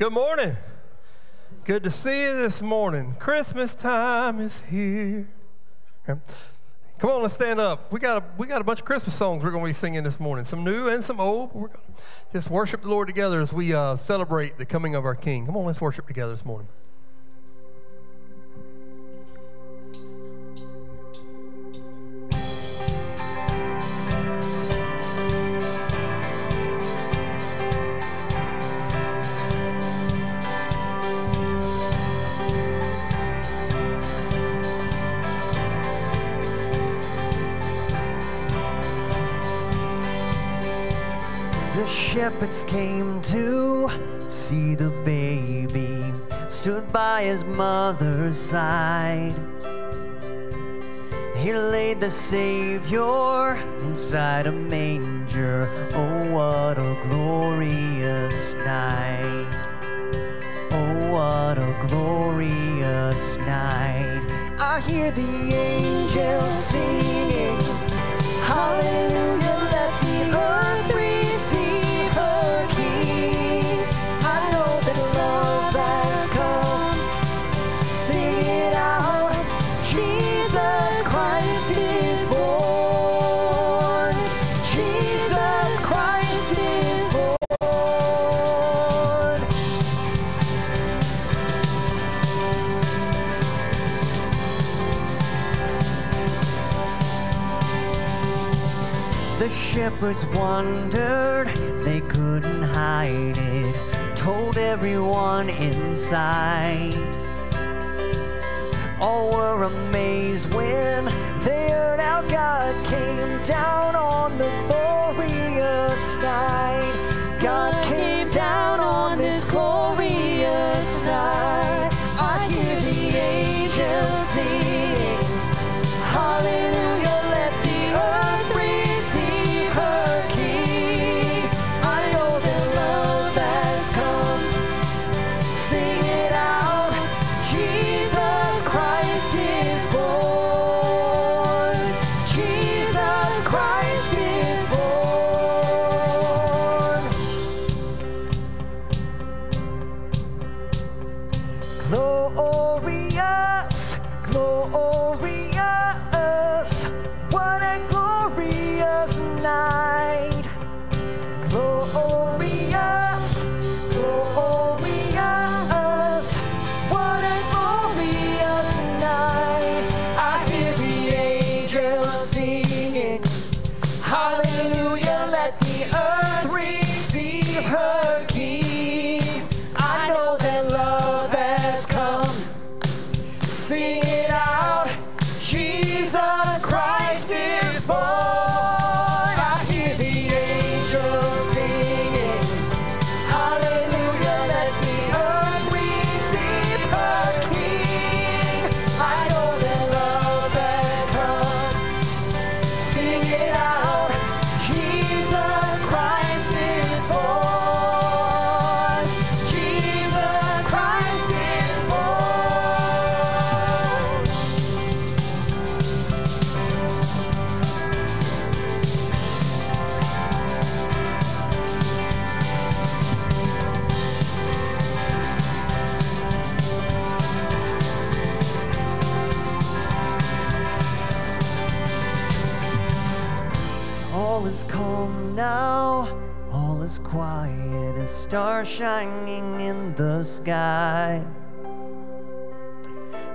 Good morning. Good to see you this morning. Christmas time is here. Come on, let's stand up. We got a, we got a bunch of Christmas songs we're going to be singing this morning, some new and some old. We're going to just worship the Lord together as we uh, celebrate the coming of our King. Come on, let's worship together this morning. Shepherds wondered, they couldn't hide it, told everyone in sight. All were amazed when they heard how God came down on the glorious night. God star sky.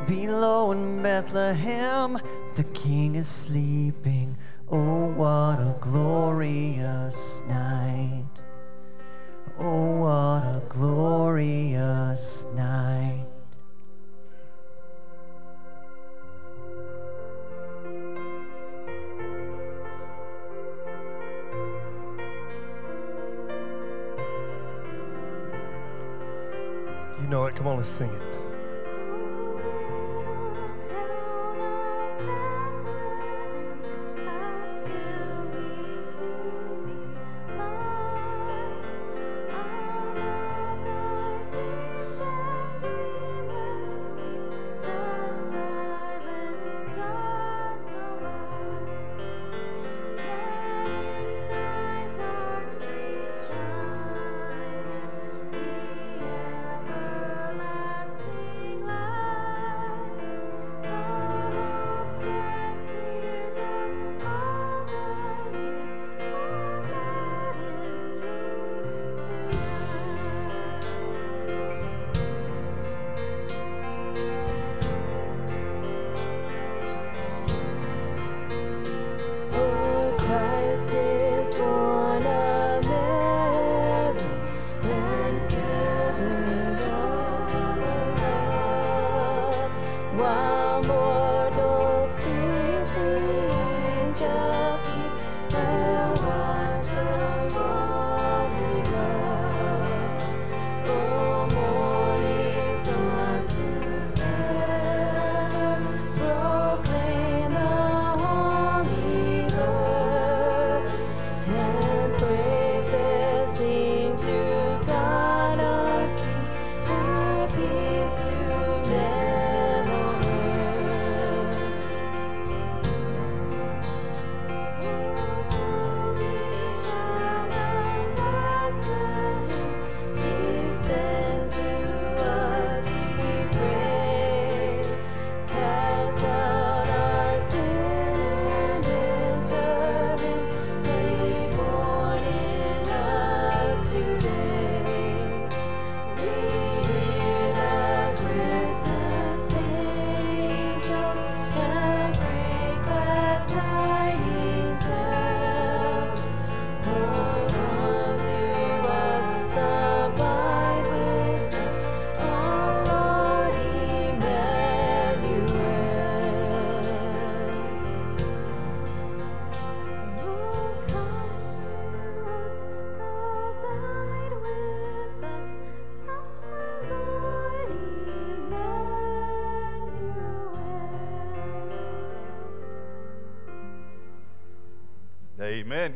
Below in Bethlehem, the king is sleeping. Oh, what a glorious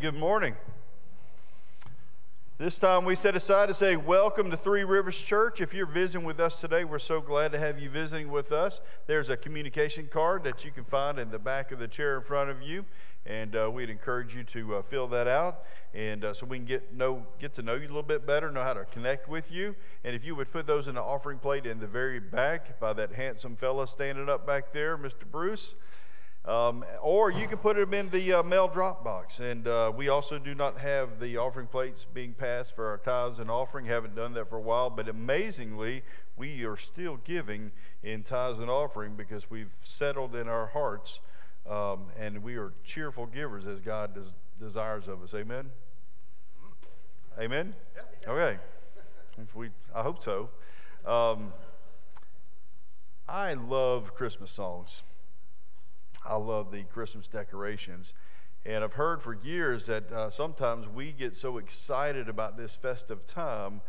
Good morning. This time we set aside to say, Welcome to Three Rivers Church. If you're visiting with us today, we're so glad to have you visiting with us. There's a communication card that you can find in the back of the chair in front of you, and uh, we'd encourage you to uh, fill that out, and uh, so we can get know get to know you a little bit better, know how to connect with you. And if you would put those in the offering plate in the very back by that handsome fella standing up back there, Mr. Bruce. Um, or you can put them in the uh, mail drop box. And uh, we also do not have the offering plates being passed for our tithes and offering. Haven't done that for a while. But amazingly, we are still giving in tithes and offering because we've settled in our hearts um, and we are cheerful givers as God des- desires of us. Amen? Amen? Okay. We, I hope so. Um, I love Christmas songs. I love the Christmas decorations. And I've heard for years that uh, sometimes we get so excited about this festive time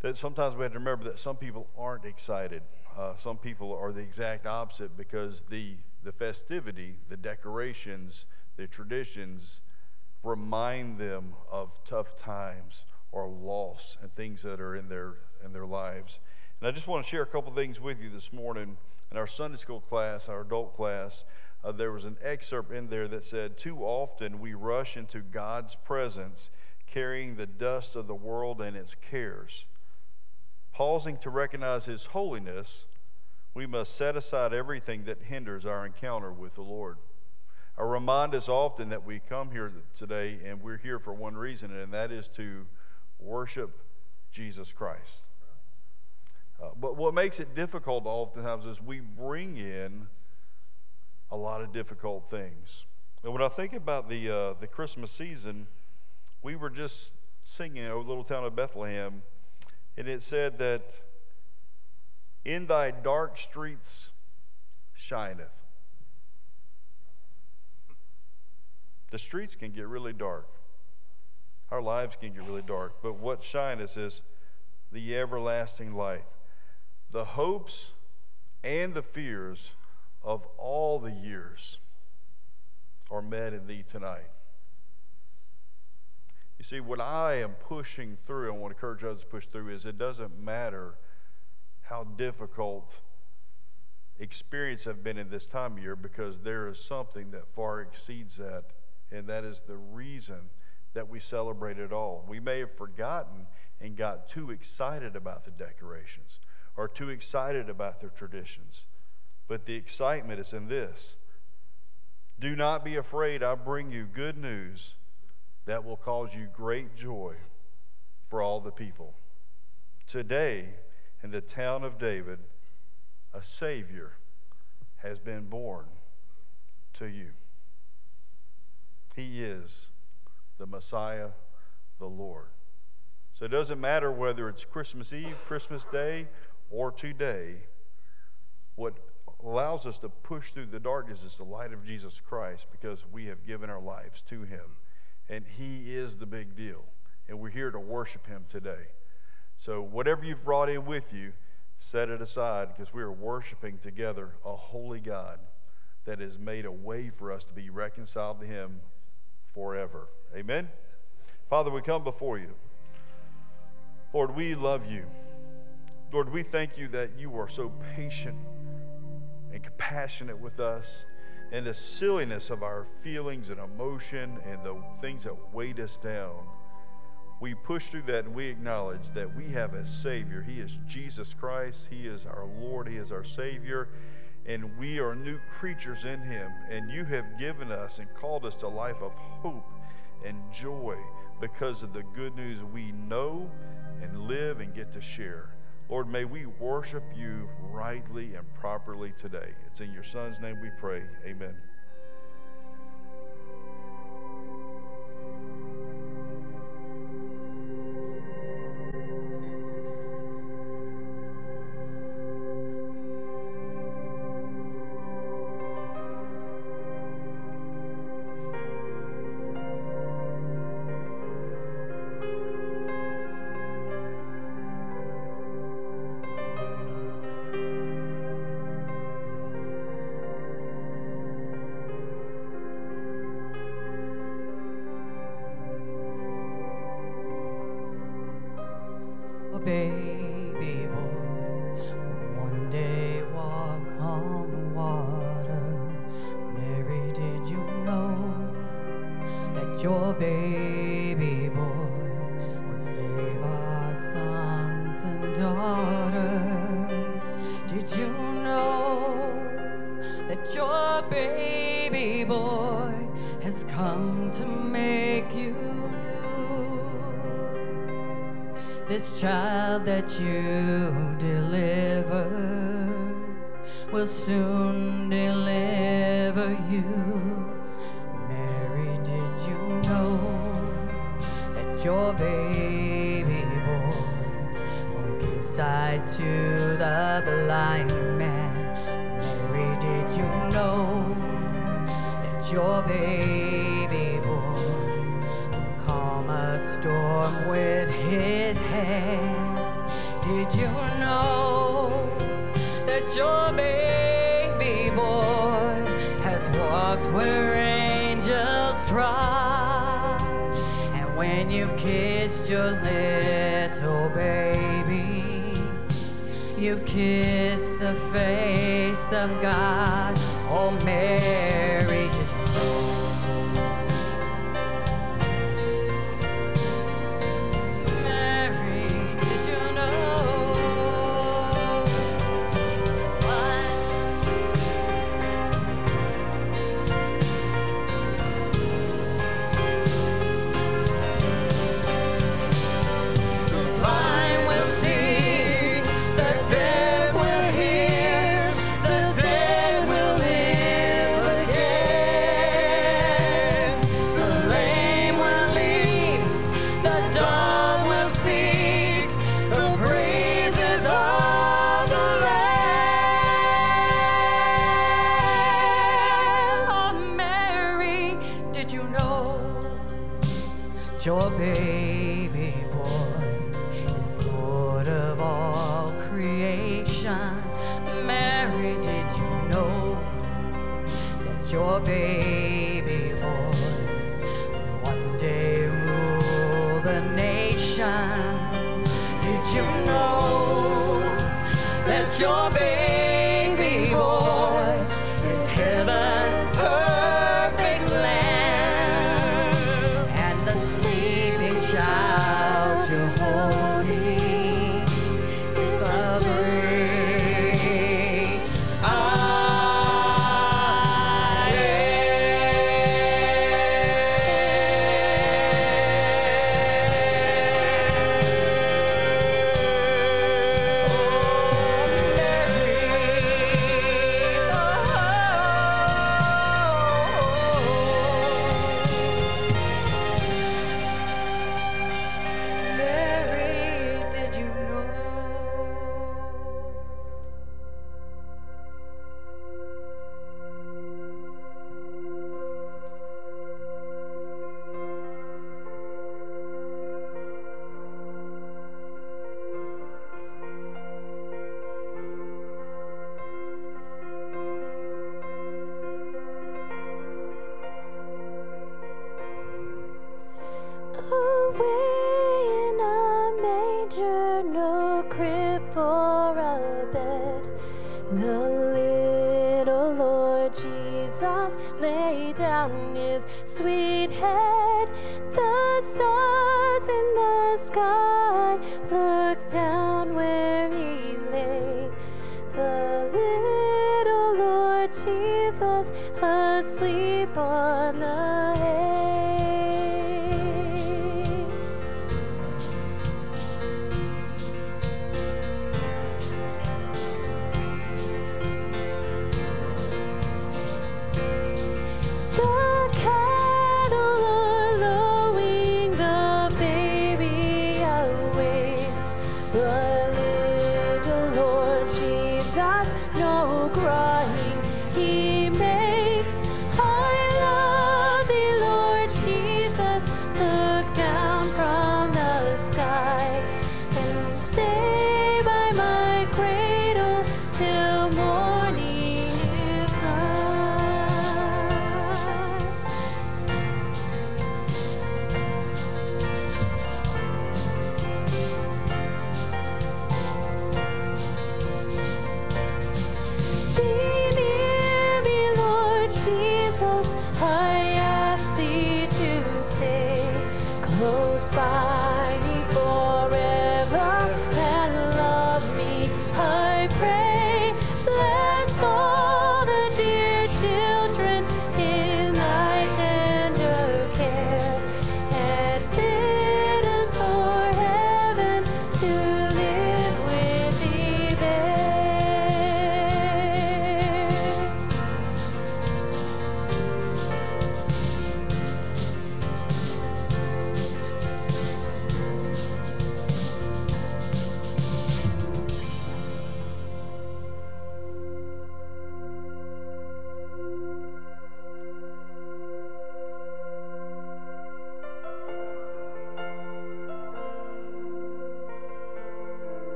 that sometimes we have to remember that some people aren't excited. Uh, some people are the exact opposite because the, the festivity, the decorations, the traditions remind them of tough times or loss and things that are in their, in their lives. And I just want to share a couple things with you this morning in our Sunday school class, our adult class, uh, there was an excerpt in there that said, Too often we rush into God's presence carrying the dust of the world and its cares. Pausing to recognize His holiness, we must set aside everything that hinders our encounter with the Lord. I remind us often that we come here today and we're here for one reason, and that is to worship Jesus Christ. Uh, but what makes it difficult oftentimes is we bring in a lot of difficult things. And when I think about the, uh, the Christmas season, we were just singing a little town of Bethlehem, and it said that in thy dark streets shineth. The streets can get really dark. Our lives can get really dark. But what shineth is the everlasting light the hopes and the fears of all the years are met in thee tonight. You see, what I am pushing through, I want to encourage others to push through, is it doesn't matter how difficult experience have been in this time of year because there is something that far exceeds that, and that is the reason that we celebrate it all. We may have forgotten and got too excited about the decorations are too excited about their traditions. But the excitement is in this Do not be afraid, I bring you good news that will cause you great joy for all the people. Today, in the town of David, a Savior has been born to you. He is the Messiah, the Lord. So it doesn't matter whether it's Christmas Eve, Christmas Day, or today, what allows us to push through the darkness is the light of Jesus Christ because we have given our lives to Him. And He is the big deal. And we're here to worship Him today. So, whatever you've brought in with you, set it aside because we are worshiping together a holy God that has made a way for us to be reconciled to Him forever. Amen? Father, we come before you. Lord, we love you. Lord, we thank you that you are so patient and compassionate with us and the silliness of our feelings and emotion and the things that weight us down. We push through that and we acknowledge that we have a Savior. He is Jesus Christ. He is our Lord. He is our Savior. And we are new creatures in Him. And you have given us and called us to a life of hope and joy because of the good news we know and live and get to share. Lord, may we worship you rightly and properly today. It's in your Son's name we pray. Amen.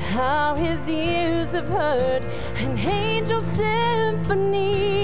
How his ears have heard an angel symphony.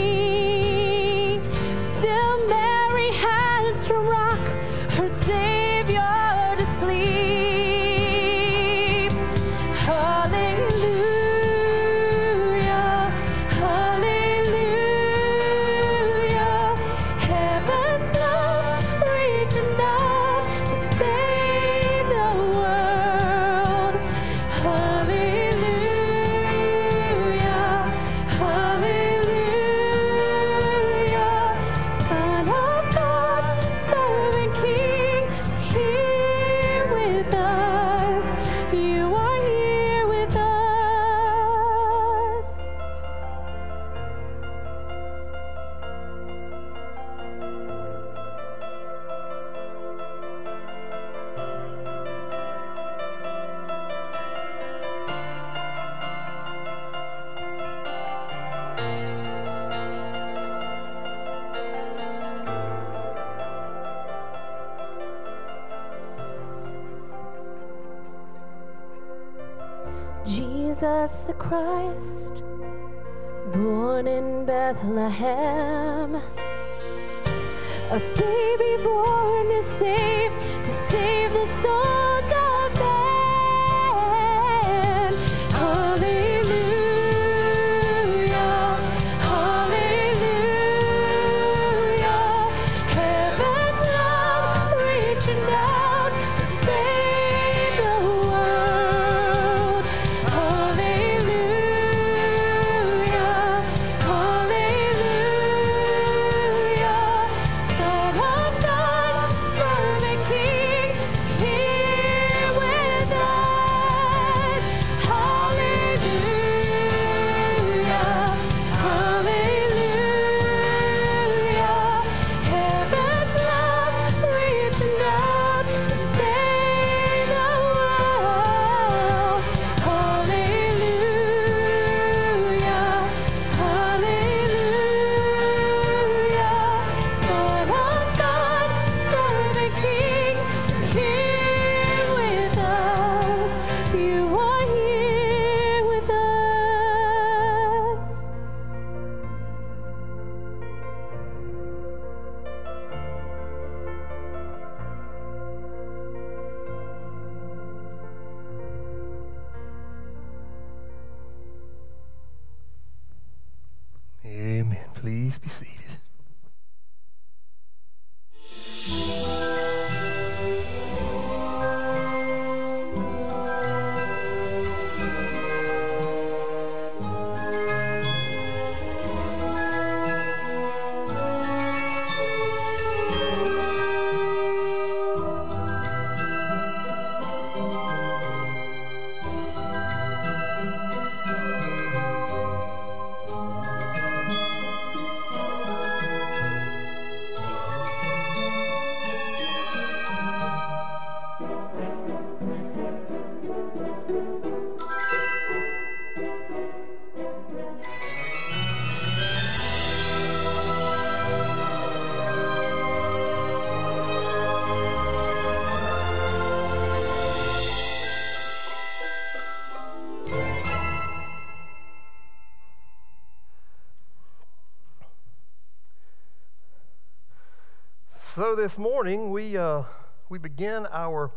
This morning we uh, we begin our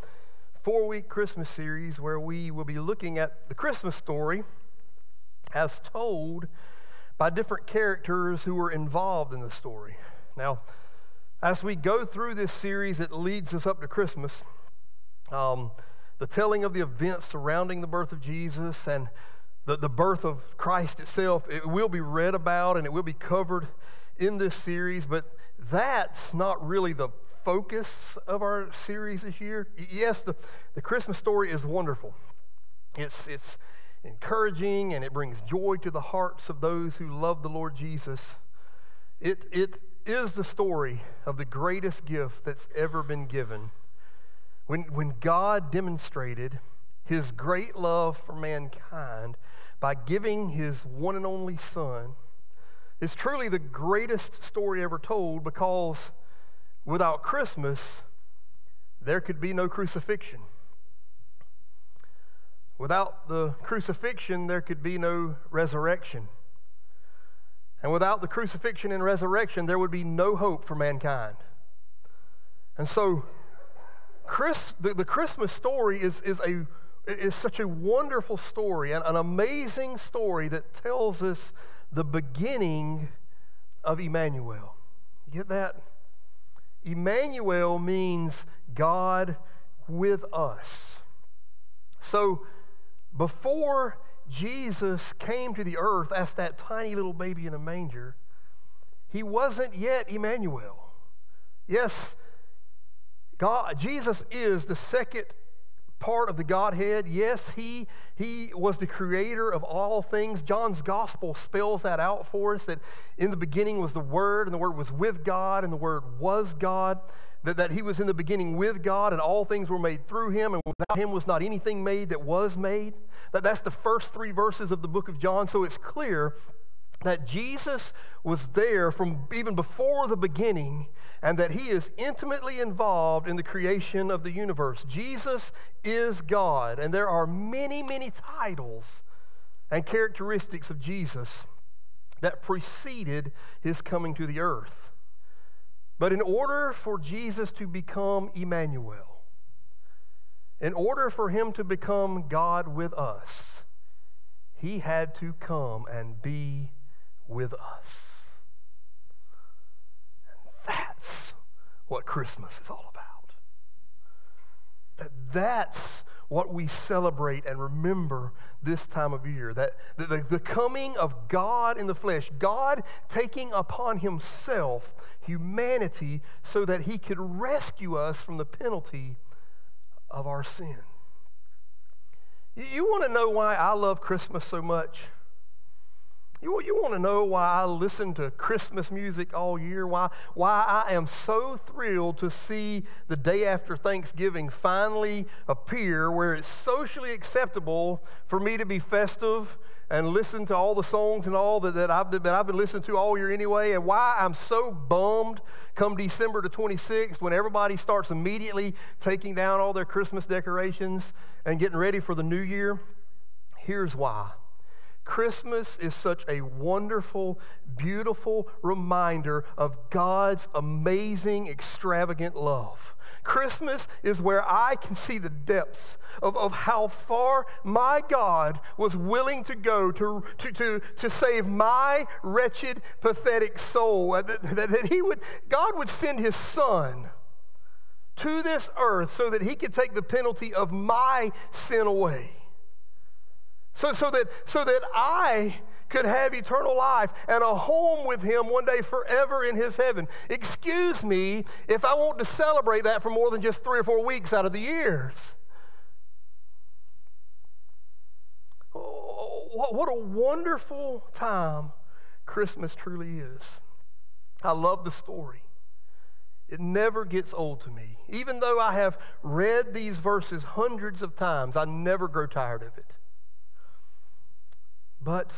four-week Christmas series where we will be looking at the Christmas story as told by different characters who were involved in the story. Now, as we go through this series, it leads us up to Christmas. Um, the telling of the events surrounding the birth of Jesus and the, the birth of Christ itself, it will be read about and it will be covered in this series, but that's not really the focus of our series this year. Yes, the, the Christmas story is wonderful. It's, it's encouraging and it brings joy to the hearts of those who love the Lord Jesus. It, it is the story of the greatest gift that's ever been given. When, when God demonstrated his great love for mankind by giving his one and only Son, is truly the greatest story ever told because without Christmas, there could be no crucifixion. Without the crucifixion, there could be no resurrection. And without the crucifixion and resurrection, there would be no hope for mankind. And so, Chris, the, the Christmas story is, is, a, is such a wonderful story, an, an amazing story that tells us the beginning of Emmanuel. You get that? Emmanuel means God with us. So before Jesus came to the earth as that tiny little baby in a manger, he wasn't yet Emmanuel. Yes, God, Jesus is the second part of the Godhead. Yes, he, he was the creator of all things. John's gospel spells that out for us that in the beginning was the Word, and the Word was with God, and the Word was God. That, that he was in the beginning with God, and all things were made through him, and without him was not anything made that was made. That, that's the first three verses of the book of John. So it's clear that Jesus was there from even before the beginning and that he is intimately involved in the creation of the universe. Jesus is God, and there are many, many titles and characteristics of Jesus that preceded his coming to the earth. But in order for Jesus to become Emmanuel, in order for him to become God with us, he had to come and be with us. And That's what Christmas is all about. That that's what we celebrate and remember this time of year. That the, the, the, coming of God in the flesh, God taking upon himself humanity so that he could rescue us from the penalty of our sin. You, you want to know why I love Christmas so much? You, you want to know why I listen to Christmas music all year? Why, why I am so thrilled to see the day after Thanksgiving finally appear where it's socially acceptable for me to be festive and listen to all the songs and all that, that, I've, that I've been listening to all year anyway, and why I'm so bummed come December the 26th when everybody starts immediately taking down all their Christmas decorations and getting ready for the new year. Here's why. Christmas is such a wonderful, beautiful reminder of God's amazing, extravagant love. Christmas is where I can see the depths of, of how far my God was willing to go to, to, to, to save my wretched, pathetic soul. That, that, he would, God would send his son to this earth so that he could take the penalty of my sin away. So, so, that, so that I could have eternal life and a home with him one day forever in his heaven. Excuse me if I want to celebrate that for more than just three or four weeks out of the years. Oh, what a wonderful time Christmas truly is. I love the story. It never gets old to me. Even though I have read these verses hundreds of times, I never grow tired of it. But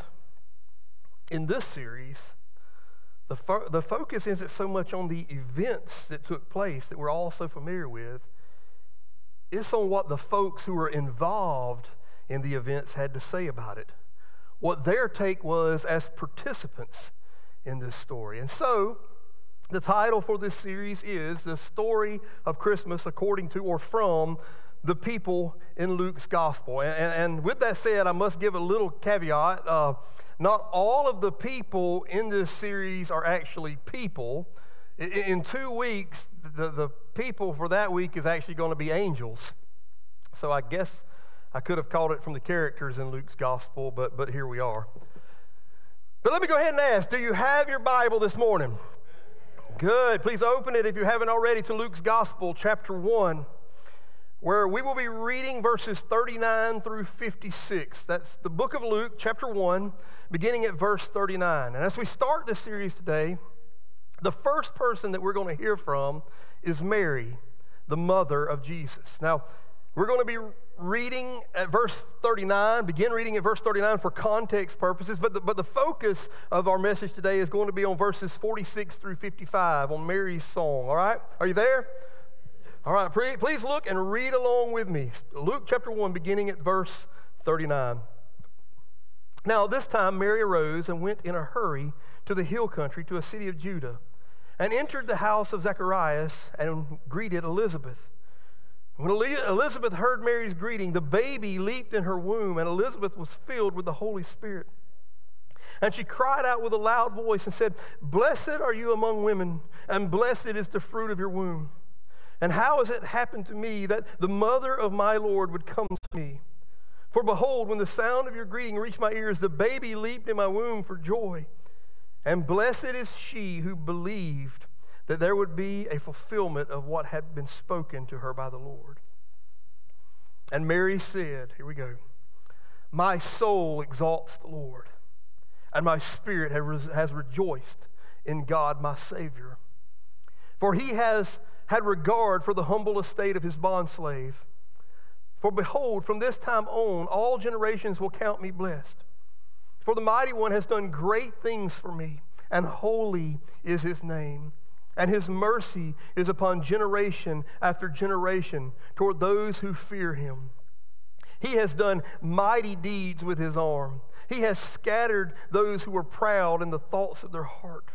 in this series, the, fo- the focus isn't so much on the events that took place that we're all so familiar with, it's on what the folks who were involved in the events had to say about it. What their take was as participants in this story. And so, The title for this series is The Story of Christmas According to or From the People in Luke's Gospel. And, and, and with that said, I must give a little caveat. Uh, not all of the people in this series are actually people. In, in two weeks, the, the people for that week is actually going to be angels. So I guess I could have called it from the characters in Luke's Gospel, but, but here we are. But let me go ahead and ask do you have your Bible this morning? Good. Please open it if you haven't already to Luke's Gospel, chapter 1, where we will be reading verses 39 through 56. That's the book of Luke, chapter 1, beginning at verse 39. And as we start this series today, the first person that we're going to hear from is Mary, the mother of Jesus. Now, we're going to be reading at verse 39, begin reading at verse 39 for context purposes, but the, but the focus of our message today is going to be on verses 46 through 55 on Mary's song. All right? Are you there? All right, please look and read along with me. Luke chapter 1, beginning at verse 39. Now, this time Mary arose and went in a hurry to the hill country to a city of Judah and entered the house of Zacharias and greeted Elizabeth. When Elizabeth heard Mary's greeting, the baby leaped in her womb, and Elizabeth was filled with the Holy Spirit. And she cried out with a loud voice and said, Blessed are you among women, and blessed is the fruit of your womb. And how has it happened to me that the mother of my Lord would come to me? For behold, when the sound of your greeting reached my ears, the baby leaped in my womb for joy. And blessed is she who believed that there would be a fulfillment of what had been spoken to her by the Lord. And Mary said, Here we go, My soul exalts the Lord, and my spirit has rejoiced in God my Savior. For he has had regard for the humble estate of his bondslave. For behold, from this time on, all generations will count me blessed. For the mighty one has done great things for me, and holy is his name and his mercy is upon generation after generation toward those who fear him. He has done mighty deeds with his arm. He has scattered those who were proud in the thoughts of their heart.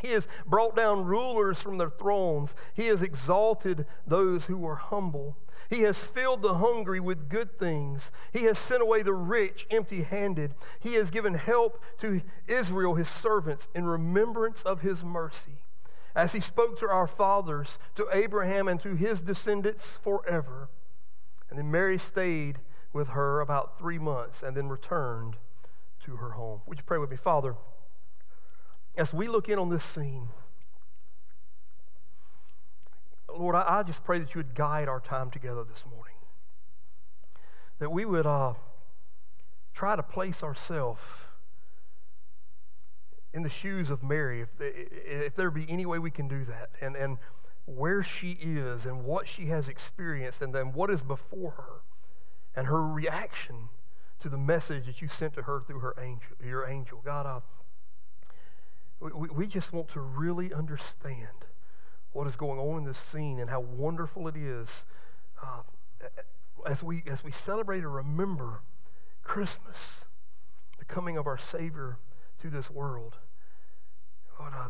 He has brought down rulers from their thrones. He has exalted those who were humble. He has filled the hungry with good things. He has sent away the rich empty handed. He has given help to Israel, his servants, in remembrance of his mercy as he spoke to our fathers, to Abraham, and to his descendants forever. And then Mary stayed with her about three months and then returned to her home. Would you pray with me? Father, as we look in on this scene, Lord, I, I just pray that you would guide our time together this morning. That we would uh, try to place ourselves in the shoes of Mary, if, if there be any way we can do that, and, and where she is and what she has experienced, and then what is before her, and her reaction to the message that you sent to her through her angel, your angel. God, uh, we, we just want to really understand what is going on in this scene and how wonderful it is uh, as, we, as we celebrate and remember Christmas, the coming of our Savior to this world. But uh,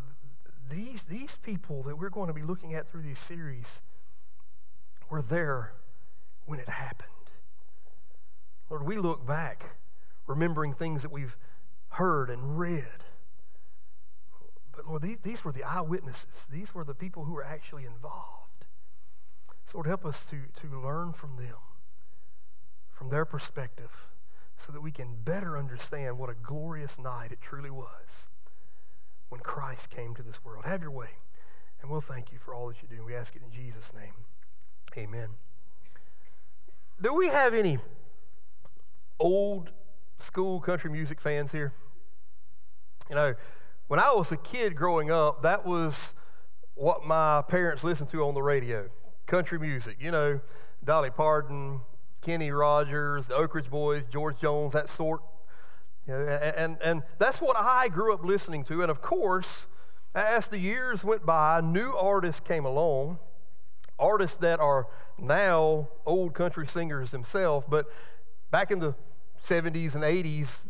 these, these people that we're going to be looking at through these series were there when it happened. Lord, we look back remembering things that we've heard and read. But Lord, these, these were the eyewitnesses. These were the people who were actually involved. So Lord, help us to, to learn from them, from their perspective so that we can better understand what a glorious night it truly was when Christ came to this world. Have your way. And we'll thank you for all that you do. We ask it in Jesus' name. Amen. Do we have any old school country music fans here? You know, when I was a kid growing up, that was what my parents listened to on the radio country music. You know, Dolly Parton, Kenny Rogers, the Oak Ridge Boys, George Jones, that sort. You know, and, and, and that's what I grew up listening to. And of course, as the years went by, new artists came along, artists that are now old country singers themselves, but back in the 70s and 80s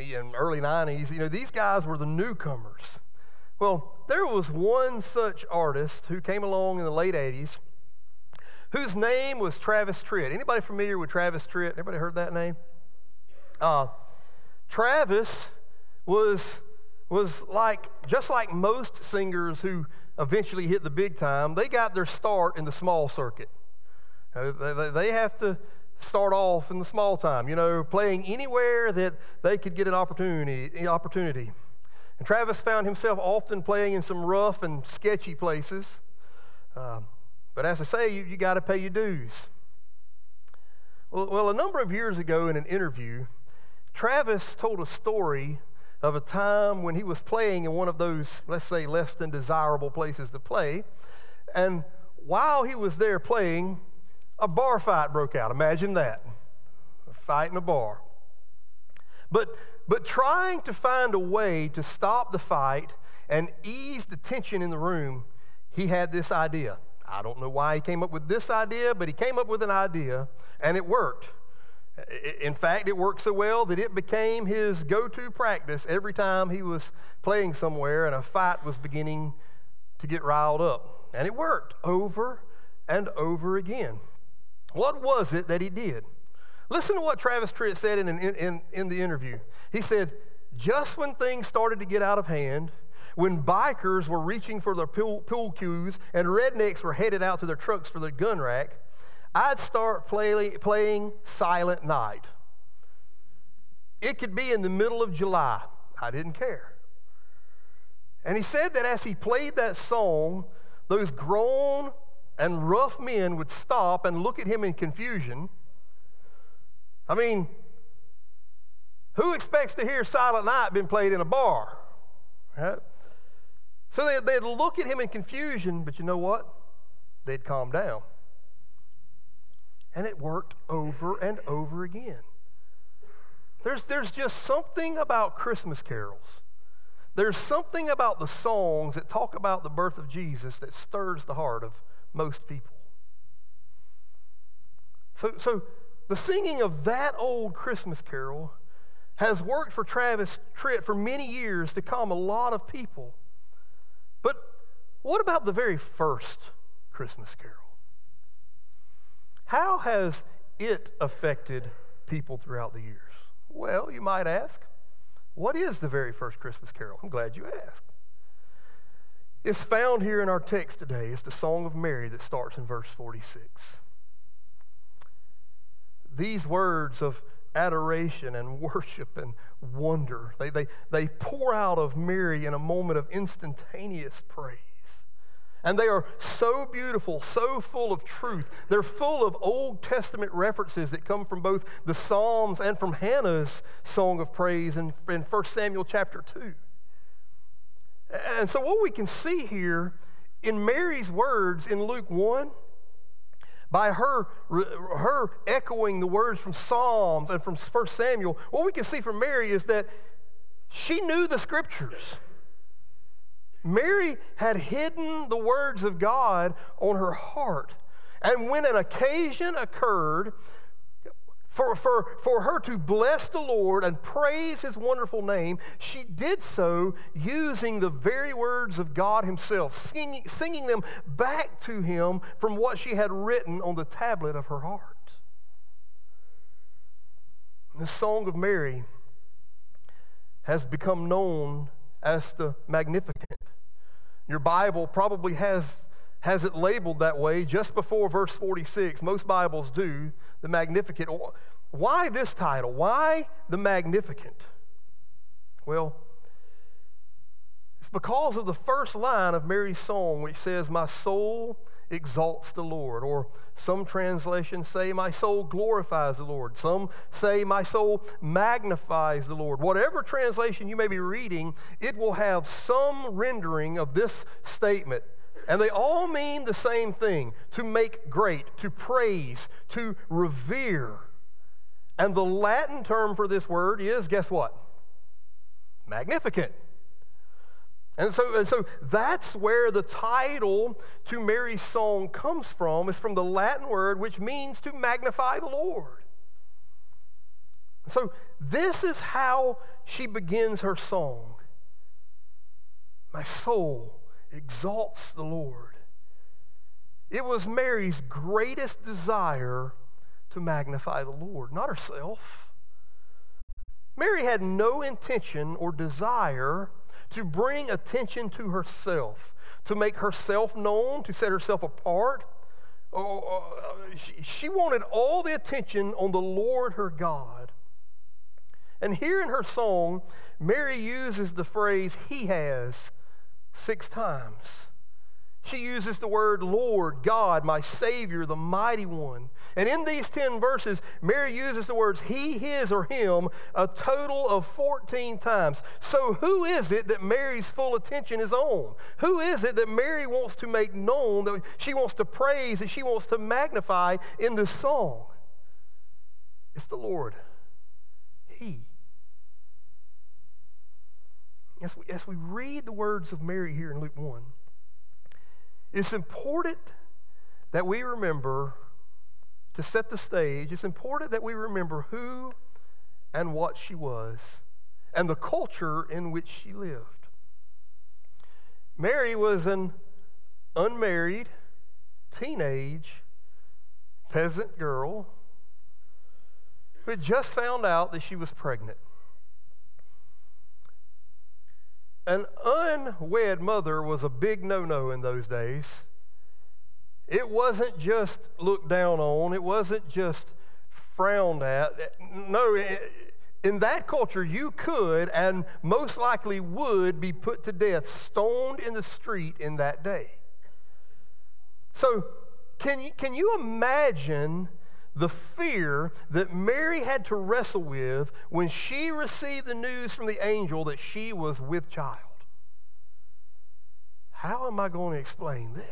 and early 90s, you know, these guys were the newcomers. Well, there was one such artist who came along in the late 80s whose name was Travis Tritt. Anybody familiar with Travis Tritt? Anybody heard that name? Uh, Travis was, was like, just like most singers who eventually hit the big time, they got their start in the small circuit. Uh, they, they have to start off in the small time, you know, playing anywhere that they could get an opportunity. opportunity. And Travis found himself often playing in some rough and sketchy places. Uh, but as I say, you, you got to pay your dues. Well, well, a number of years ago in an interview, Travis told a story of a time when he was playing in one of those, let's say, less than desirable places to play. And while he was there playing, a bar fight broke out. Imagine that a fight in a bar. But, but trying to find a way to stop the fight and ease the tension in the room, he had this idea. I don't know why he came up with this idea, but he came up with an idea and it worked. In fact, it worked so well that it became his go to practice every time he was playing somewhere and a fight was beginning to get riled up. And it worked over and over again. What was it that he did? Listen to what Travis Tritt said in, in, in the interview. He said, Just when things started to get out of hand, when bikers were reaching for their pool, pool cues and rednecks were headed out to their trucks for their gun rack, I'd start play, playing Silent Night. It could be in the middle of July. I didn't care. And he said that as he played that song, those grown and rough men would stop and look at him in confusion. I mean, who expects to hear Silent Night being played in a bar? Right? So they, they'd look at him in confusion, but you know what? They'd calm down. And it worked over and over again. There's, there's just something about Christmas carols. There's something about the songs that talk about the birth of Jesus that stirs the heart of most people. So, so the singing of that old Christmas carol has worked for Travis Tritt for many years to calm a lot of people. But what about the very first Christmas carol? How has it affected people throughout the years? Well, you might ask, what is the very first Christmas carol? I'm glad you asked. It's found here in our text today. It's the Song of Mary that starts in verse 46. These words of adoration and worship and wonder, they, they, they pour out of Mary in a moment of instantaneous praise. And they are so beautiful, so full of truth. They're full of Old Testament references that come from both the Psalms and from Hannah's song of praise in, in 1 Samuel chapter 2. And so, what we can see here in Mary's words in Luke 1, by her, her echoing the words from Psalms and from 1 Samuel, what we can see from Mary is that she knew the scriptures. Mary had hidden the words of God on her heart. And when an occasion occurred for, for, for her to bless the Lord and praise his wonderful name, she did so using the very words of God himself, singing, singing them back to him from what she had written on the tablet of her heart. The Song of Mary has become known as the Magnificat. Your Bible probably has, has it labeled that way just before verse 46. Most Bibles do, the Magnificat. Why this title? Why the Magnificat? Well, it's because of the first line of Mary's song, which says, My soul exalts the Lord. Or some translations say, My soul glorifies the Lord. Some say, My soul magnifies the Lord. Whatever translation you may be reading, it will have some rendering of this statement. And they all mean the same thing to make great, to praise, to revere. And the Latin term for this word is guess what? Magnificat. And so, and so that's where the title to Mary's song comes from. is from the Latin word which means to magnify the Lord. So this is how she begins her song. My soul exalts the Lord. It was Mary's greatest desire to magnify the Lord, not herself. Mary had no intention or desire to bring attention to herself, to make herself known, to set herself apart. Oh, uh, she, she wanted all the attention on the Lord her God. And here in her song, Mary uses the phrase, He has, six times. She uses the word Lord, God, my Savior, the Mighty One. And in these 10 verses, Mary uses the words He, His, or Him a total of 14 times. So, who is it that Mary's full attention is on? Who is it that Mary wants to make known, that she wants to praise, that she wants to magnify in this song? It's the Lord. He. As we, as we read the words of Mary here in Luke 1, it's important that we remember to set the stage, it's important that we remember who and what she was and the culture in which she lived. Mary was an unmarried, teenage, peasant girl who had just found out that she was pregnant. An unwed mother was a big no no in those days. It wasn't just looked down on, it wasn't just frowned at. No, in that culture, you could and most likely would be put to death, stoned in the street in that day. So, can you, can you imagine the fear that Mary had to wrestle with when she received the news from the angel that she was with child. How am I going to explain this?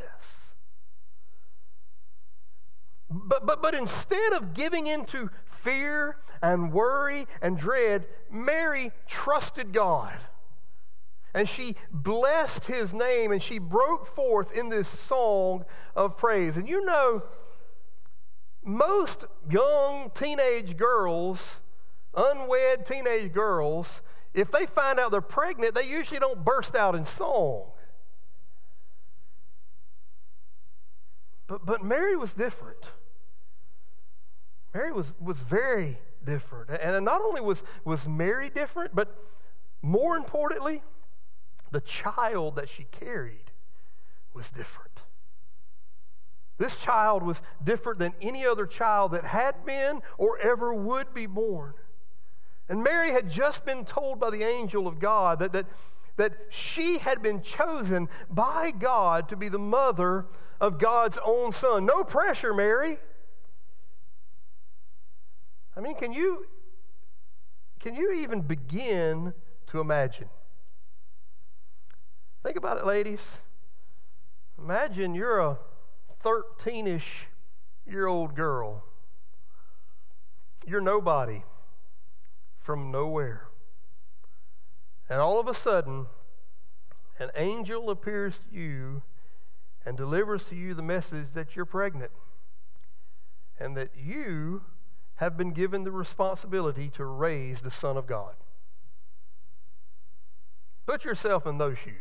But, but, but instead of giving into fear and worry and dread, Mary trusted God. And she blessed his name and she broke forth in this song of praise. And you know, most young teenage girls, unwed teenage girls, if they find out they're pregnant, they usually don't burst out in song. But, but Mary was different. Mary was, was very different. And not only was, was Mary different, but more importantly, the child that she carried was different. This child was different than any other child that had been or ever would be born. And Mary had just been told by the angel of God that, that, that she had been chosen by God to be the mother of God's own son. No pressure, Mary. I mean, can you, can you even begin to imagine? Think about it, ladies. Imagine you're a 13 ish year old girl. You're nobody from nowhere. And all of a sudden, an angel appears to you and delivers to you the message that you're pregnant and that you have been given the responsibility to raise the Son of God. Put yourself in those shoes.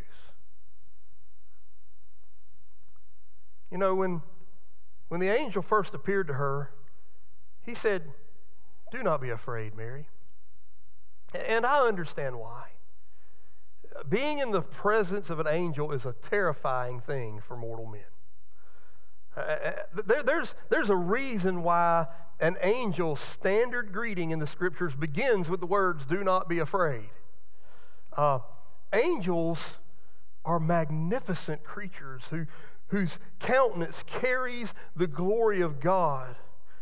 You know, when, when the angel first appeared to her, he said, Do not be afraid, Mary. And I understand why. Being in the presence of an angel is a terrifying thing for mortal men. Uh, there, there's, there's a reason why an angel's standard greeting in the scriptures begins with the words, Do not be afraid. Uh, angels are magnificent creatures who, whose countenance carries the glory of God.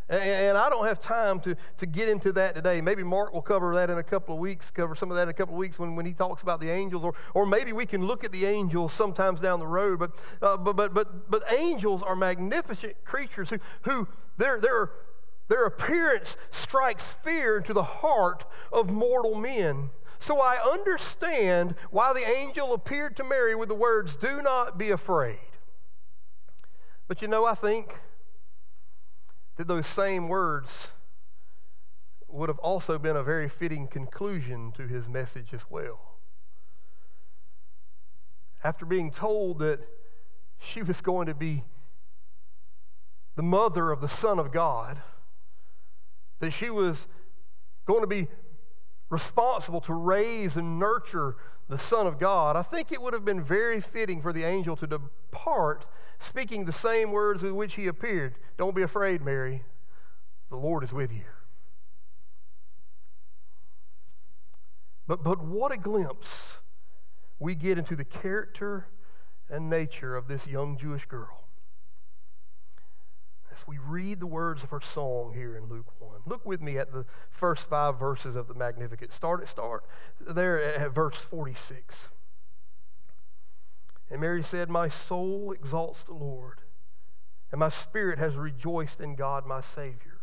And I don't have time to, to get into that today. Maybe Mark will cover that in a couple of weeks, cover some of that in a couple of weeks when, when he talks about the angels, or, or maybe we can look at the angels sometimes down the road. But, uh, but, but, but, but angels are magnificent creatures who, who their, their, their appearance strikes fear into the heart of mortal men. So I understand why the angel appeared to Mary with the words, Do not be afraid. But you know, I think that those same words would have also been a very fitting conclusion to his message as well. after being told that she was going to be the mother of the Son of God, that she was going to be responsible to raise and nurture the Son of God, I think it would have been very fitting for the angel to depart speaking the same words with which he appeared. Don't be afraid, Mary. The Lord is with you. But, but what a glimpse we get into the character and nature of this young Jewish girl as we read the words of her song here in Luke 1. Look with me at the first five verses of the Magnificat. Start at start there at verse 46. And Mary said, My soul exalts the Lord, and my spirit has rejoiced in God my Savior.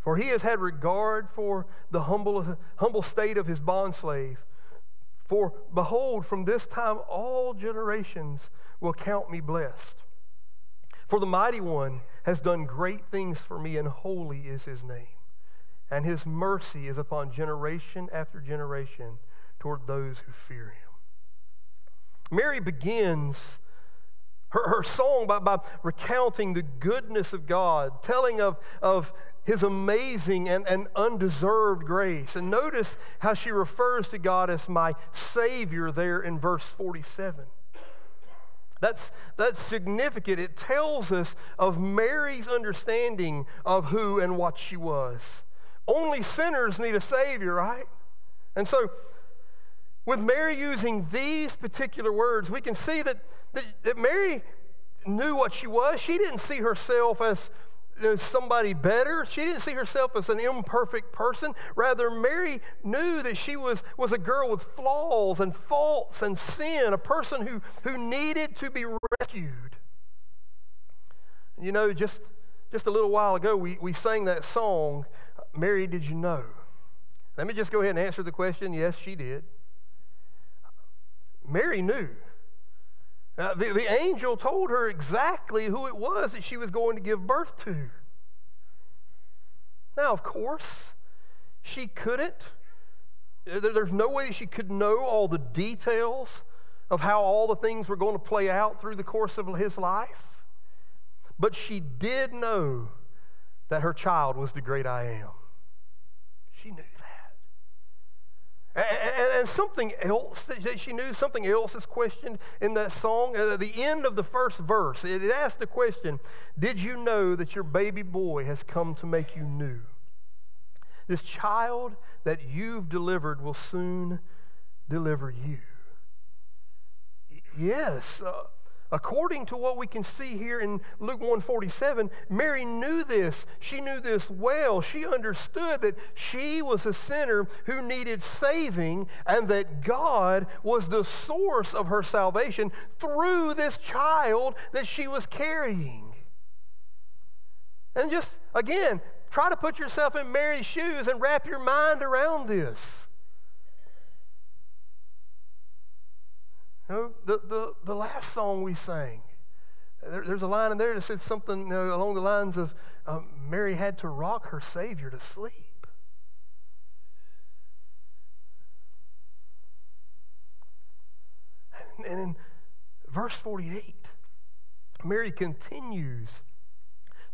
For he has had regard for the humble, humble state of his bondslave. For behold, from this time all generations will count me blessed. For the mighty one has done great things for me, and holy is his name. And his mercy is upon generation after generation toward those who fear him. Mary begins her, her song by, by recounting the goodness of God, telling of, of his amazing and, and undeserved grace. And notice how she refers to God as my Savior there in verse 47. That's, that's significant. It tells us of Mary's understanding of who and what she was. Only sinners need a Savior, right? And so, with Mary using these particular words, we can see that, that, that Mary knew what she was. She didn't see herself as as somebody better. She didn't see herself as an imperfect person. Rather, Mary knew that she was, was a girl with flaws and faults and sin, a person who, who needed to be rescued. You know, just, just a little while ago, we, we sang that song, Mary, Did You Know? Let me just go ahead and answer the question. Yes, she did. Mary knew. Uh, the, the angel told her exactly who it was that she was going to give birth to. Now, of course, she couldn't. There's no way she could know all the details of how all the things were going to play out through the course of his life. But she did know that her child was the great I am. She knew and, something else that she knew, something else is questioned in that song. At the end of the first verse, it asked the question Did you know that your baby boy has come to make you new? This child that you've delivered will soon deliver you. Yes, uh, According to what we can see here in Luke 147, Mary knew this. She knew this well. She understood that she was a sinner who needed saving and that God was the source of her salvation through this child that she was carrying. And just, again, try to put yourself in Mary's shoes and wrap your mind around this. You know, the, the, the last song we sang, there, there's a line in there that said something you know, along the lines of um, Mary had to rock her Savior to sleep. And, and in verse 48, Mary continues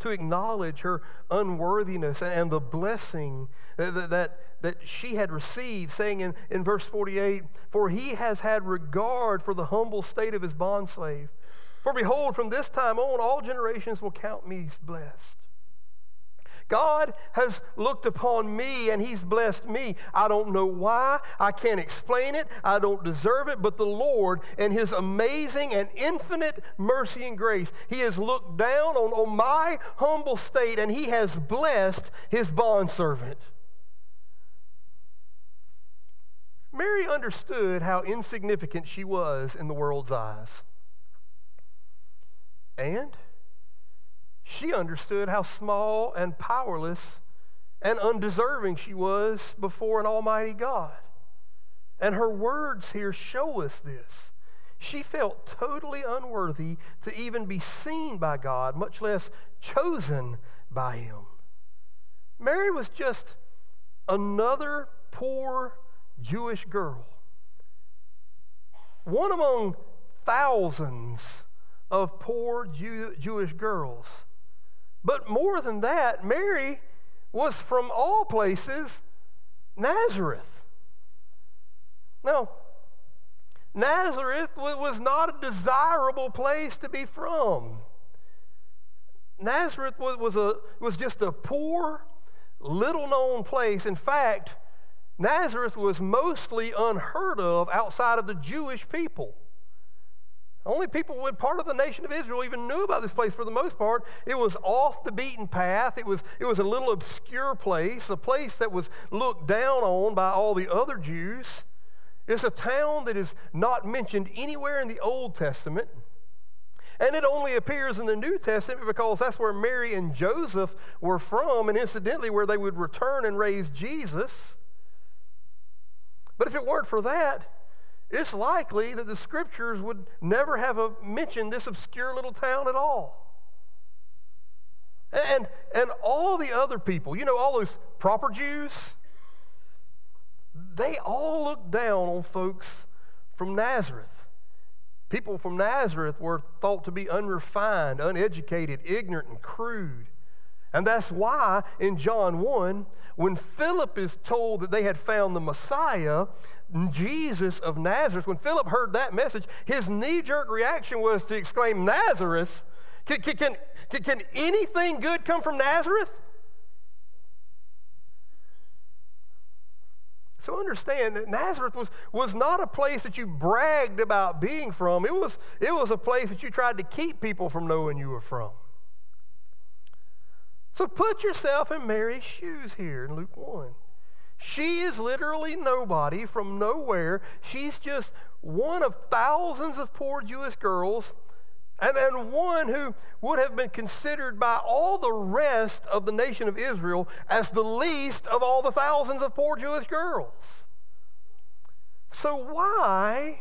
to acknowledge her unworthiness and the blessing that, that, that she had received, saying in, in verse 48 For he has had regard for the humble state of his bondslave. For behold, from this time on, all generations will count me blessed. God has looked upon me and He's blessed me. I don't know why. I can't explain it. I don't deserve it. But the Lord, in His amazing and infinite mercy and grace, He has looked down on, on my humble state and He has blessed His bondservant. Mary understood how insignificant she was in the world's eyes. And she understood how small and powerless and undeserving she was before an almighty God. And her words here show us this. She felt totally unworthy to even be seen by God, much less chosen by Him. Mary was just another poor Jewish girl one among thousands of poor Jew, Jewish girls. But more than that, Mary was from all places Nazareth. Now, Nazareth was not a desirable place to be from. Nazareth was, was, a, was just a poor, little known place. In fact, Nazareth was mostly unheard of outside of the Jewish people. Only people with part of the nation of Israel even knew about this place for the most part. It was off the beaten path. It was, it was a little obscure place, a place that was looked down on by all the other Jews. It's a town that is not mentioned anywhere in the Old Testament. And it only appears in the New Testament because that's where Mary and Joseph were from, and incidentally, where they would return and raise Jesus. But if it weren't for that, it's likely that the scriptures would never have uh, mentioned this obscure little town at all. And, and all the other people, you know, all those proper Jews, they all looked down on folks from Nazareth. People from Nazareth were thought to be unrefined, uneducated, ignorant, and crude. And that's why in John 1, when Philip is told that they had found the Messiah, Jesus of Nazareth, when Philip heard that message, his knee jerk reaction was to exclaim, Nazareth? Can, can, can, can anything good come from Nazareth? So understand that Nazareth was, was not a place that you bragged about being from. It was, it was a place that you tried to keep people from knowing you were from. So put yourself in Mary's shoes here in Luke 1. She is literally nobody from nowhere. She's just one of thousands of poor Jewish girls, and then one who would have been considered by all the rest of the nation of Israel as the least of all the thousands of poor Jewish girls. So why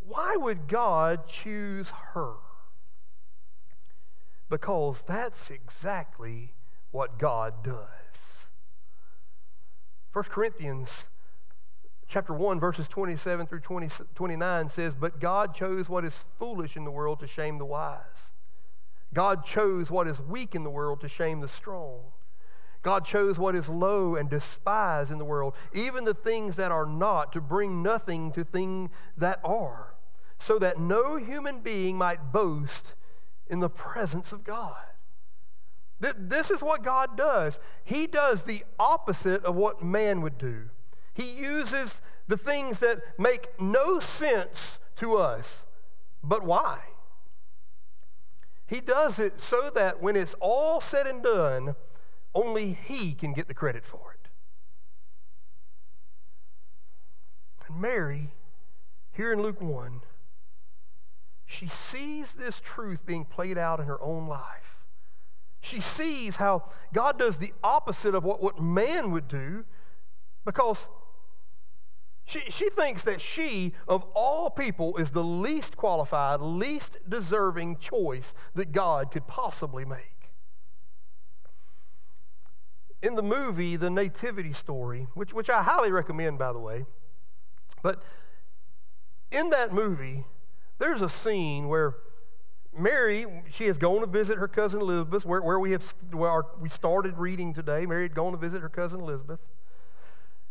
why would God choose her? Because that's exactly what God does. 1 Corinthians chapter 1 verses 27 through 20, 29 says, "But God chose what is foolish in the world to shame the wise. God chose what is weak in the world to shame the strong." God chose what is low and despised in the world, even the things that are not, to bring nothing to things that are, so that no human being might boast in the presence of God. This is what God does. He does the opposite of what man would do. He uses the things that make no sense to us. But why? He does it so that when it's all said and done, only He can get the credit for it. And Mary, here in Luke 1, she sees this truth being played out in her own life. She sees how God does the opposite of what, what man would do because she, she thinks that she, of all people, is the least qualified, least deserving choice that God could possibly make. In the movie, The Nativity Story, which, which I highly recommend, by the way, but in that movie, there's a scene where Mary, she has gone to visit her cousin Elizabeth, where, where we have where we started reading today. Mary had gone to visit her cousin Elizabeth.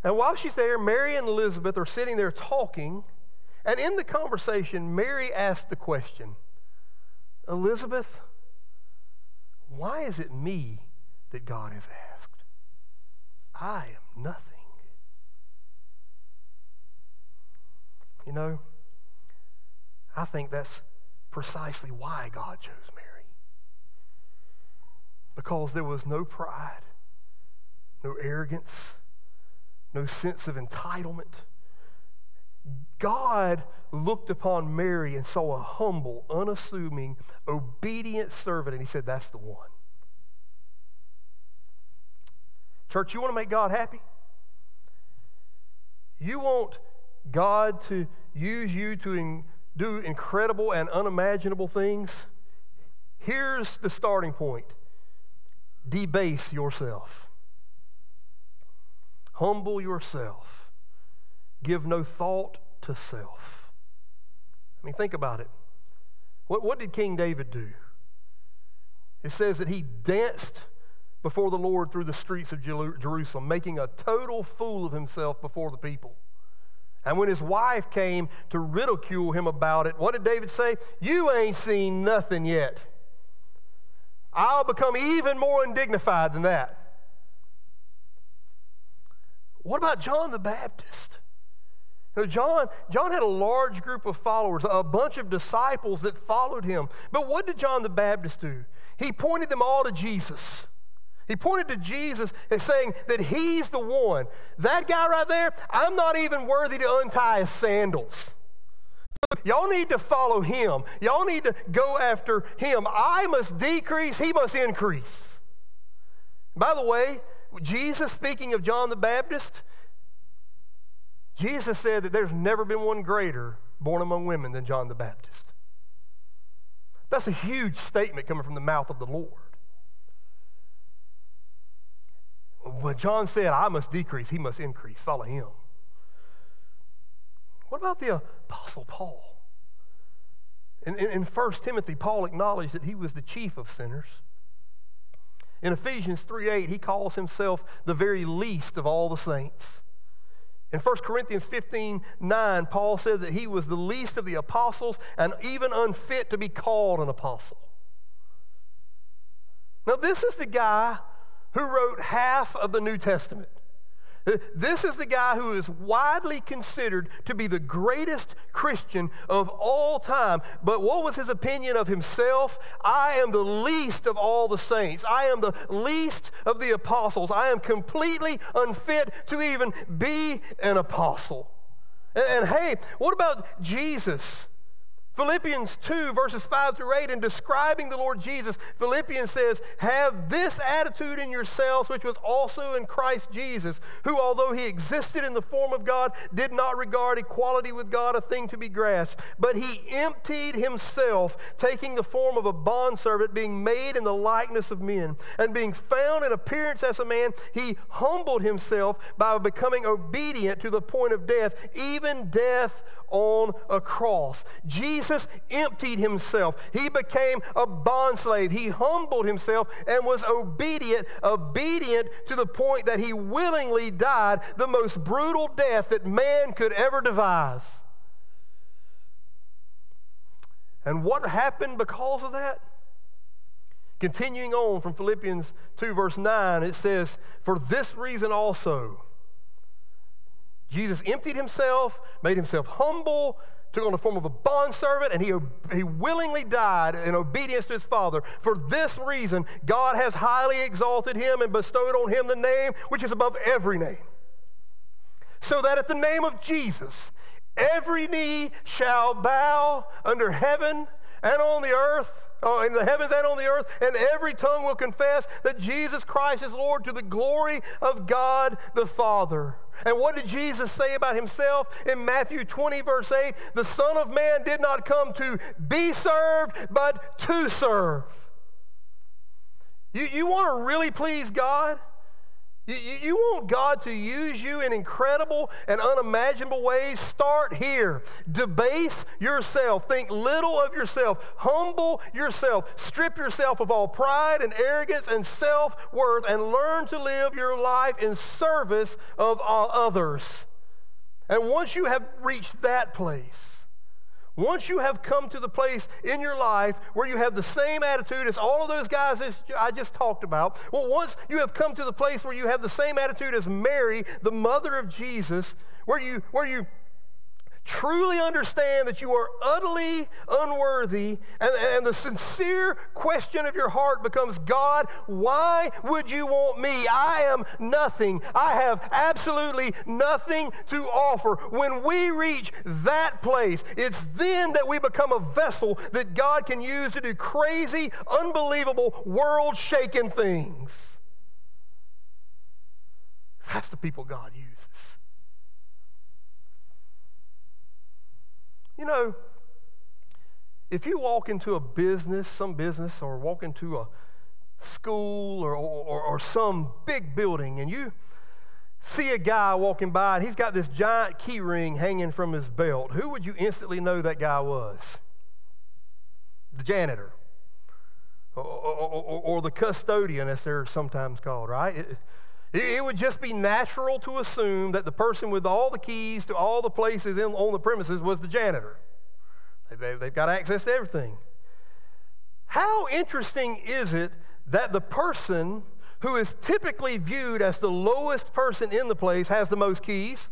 And while she's there, Mary and Elizabeth are sitting there talking. And in the conversation, Mary asked the question Elizabeth, why is it me that God has asked? I am nothing. You know, I think that's precisely why God chose Mary. Because there was no pride, no arrogance, no sense of entitlement. God looked upon Mary and saw a humble, unassuming, obedient servant, and he said, That's the one. Church, you want to make God happy? You want God to use you to do incredible and unimaginable things, here's the starting point debase yourself, humble yourself, give no thought to self. I mean, think about it. What, what did King David do? It says that he danced before the Lord through the streets of Jerusalem, making a total fool of himself before the people. And when his wife came to ridicule him about it, what did David say? You ain't seen nothing yet. I'll become even more undignified than that. What about John the Baptist? You know, John, John had a large group of followers, a bunch of disciples that followed him. But what did John the Baptist do? He pointed them all to Jesus. He pointed to Jesus and saying that he's the one. That guy right there, I'm not even worthy to untie his sandals. Y'all need to follow him. Y'all need to go after him. I must decrease, he must increase. By the way, Jesus, speaking of John the Baptist, Jesus said that there's never been one greater born among women than John the Baptist. That's a huge statement coming from the mouth of the Lord. When John said, I must decrease, he must increase. Follow him. What about the Apostle Paul? In, in, in 1 Timothy, Paul acknowledged that he was the chief of sinners. In Ephesians 3 8, he calls himself the very least of all the saints. In 1 Corinthians 15 9, Paul says that he was the least of the apostles and even unfit to be called an apostle. Now, this is the guy who wrote half of the New Testament. This is the guy who is widely considered to be the greatest Christian of all time. But what was his opinion of himself? I am the least of all the saints. I am the least of the apostles. I am completely unfit to even be an apostle. And, and hey, what about Jesus? Philippians 2, verses 5 through 8, in describing the Lord Jesus, Philippians says, Have this attitude in yourselves, which was also in Christ Jesus, who, although he existed in the form of God, did not regard equality with God a thing to be grasped, but he emptied himself, taking the form of a bondservant, being made in the likeness of men. And being found in appearance as a man, he humbled himself by becoming obedient to the point of death, even death on a cross. Jesus emptied himself. He became a bondslave. He humbled himself and was obedient, obedient to the point that he willingly died the most brutal death that man could ever devise. And what happened because of that? Continuing on from Philippians 2, verse 9, it says, For this reason also, Jesus emptied himself, made himself humble, took on the form of a bondservant, and he, he willingly died in obedience to his Father. For this reason, God has highly exalted him and bestowed on him the name which is above every name. So that at the name of Jesus, every knee shall bow under heaven and on the earth oh, in the heavens and on the earth, and every tongue will confess that Jesus Christ is Lord to the glory of God the Father. And what did Jesus say about himself in Matthew 20, verse 8? The Son of Man did not come to be served, but to serve. You, you want to really please God? You, you, want God to use you in incredible and unimaginable ways? Start here. Debase yourself. Think little of yourself. Humble yourself. Strip yourself of all pride and arrogance and self worth and learn to live your life in service of uh, others. And once you have reached that place, once you have come to the place in your life where you have the same attitude as all of those guys that I just talked about, well, once you have come to the place where you have the same attitude as Mary, the mother of Jesus, where you, where you truly understand that you are utterly unworthy, and, and the sincere question of your heart becomes God, why would you want me? I am nothing. I have absolutely nothing to offer. When we reach that place, it's then that we become a vessel that God can use to do crazy, unbelievable, world shaking things. That's the people God uses. You know, if you walk into a business, some business, or walk into a school or, or, or some big building and you see a guy walking by and he's got this giant key ring hanging from his belt, who would you instantly know that guy was? The janitor. Or, or, or the custodian, as they're sometimes called, right? It, it would just be natural to assume that the person with all the keys to all the places in, on the premises was the janitor. They, they've got access to everything. How interesting is it that the person who is typically viewed as the lowest person in the place has the most keys?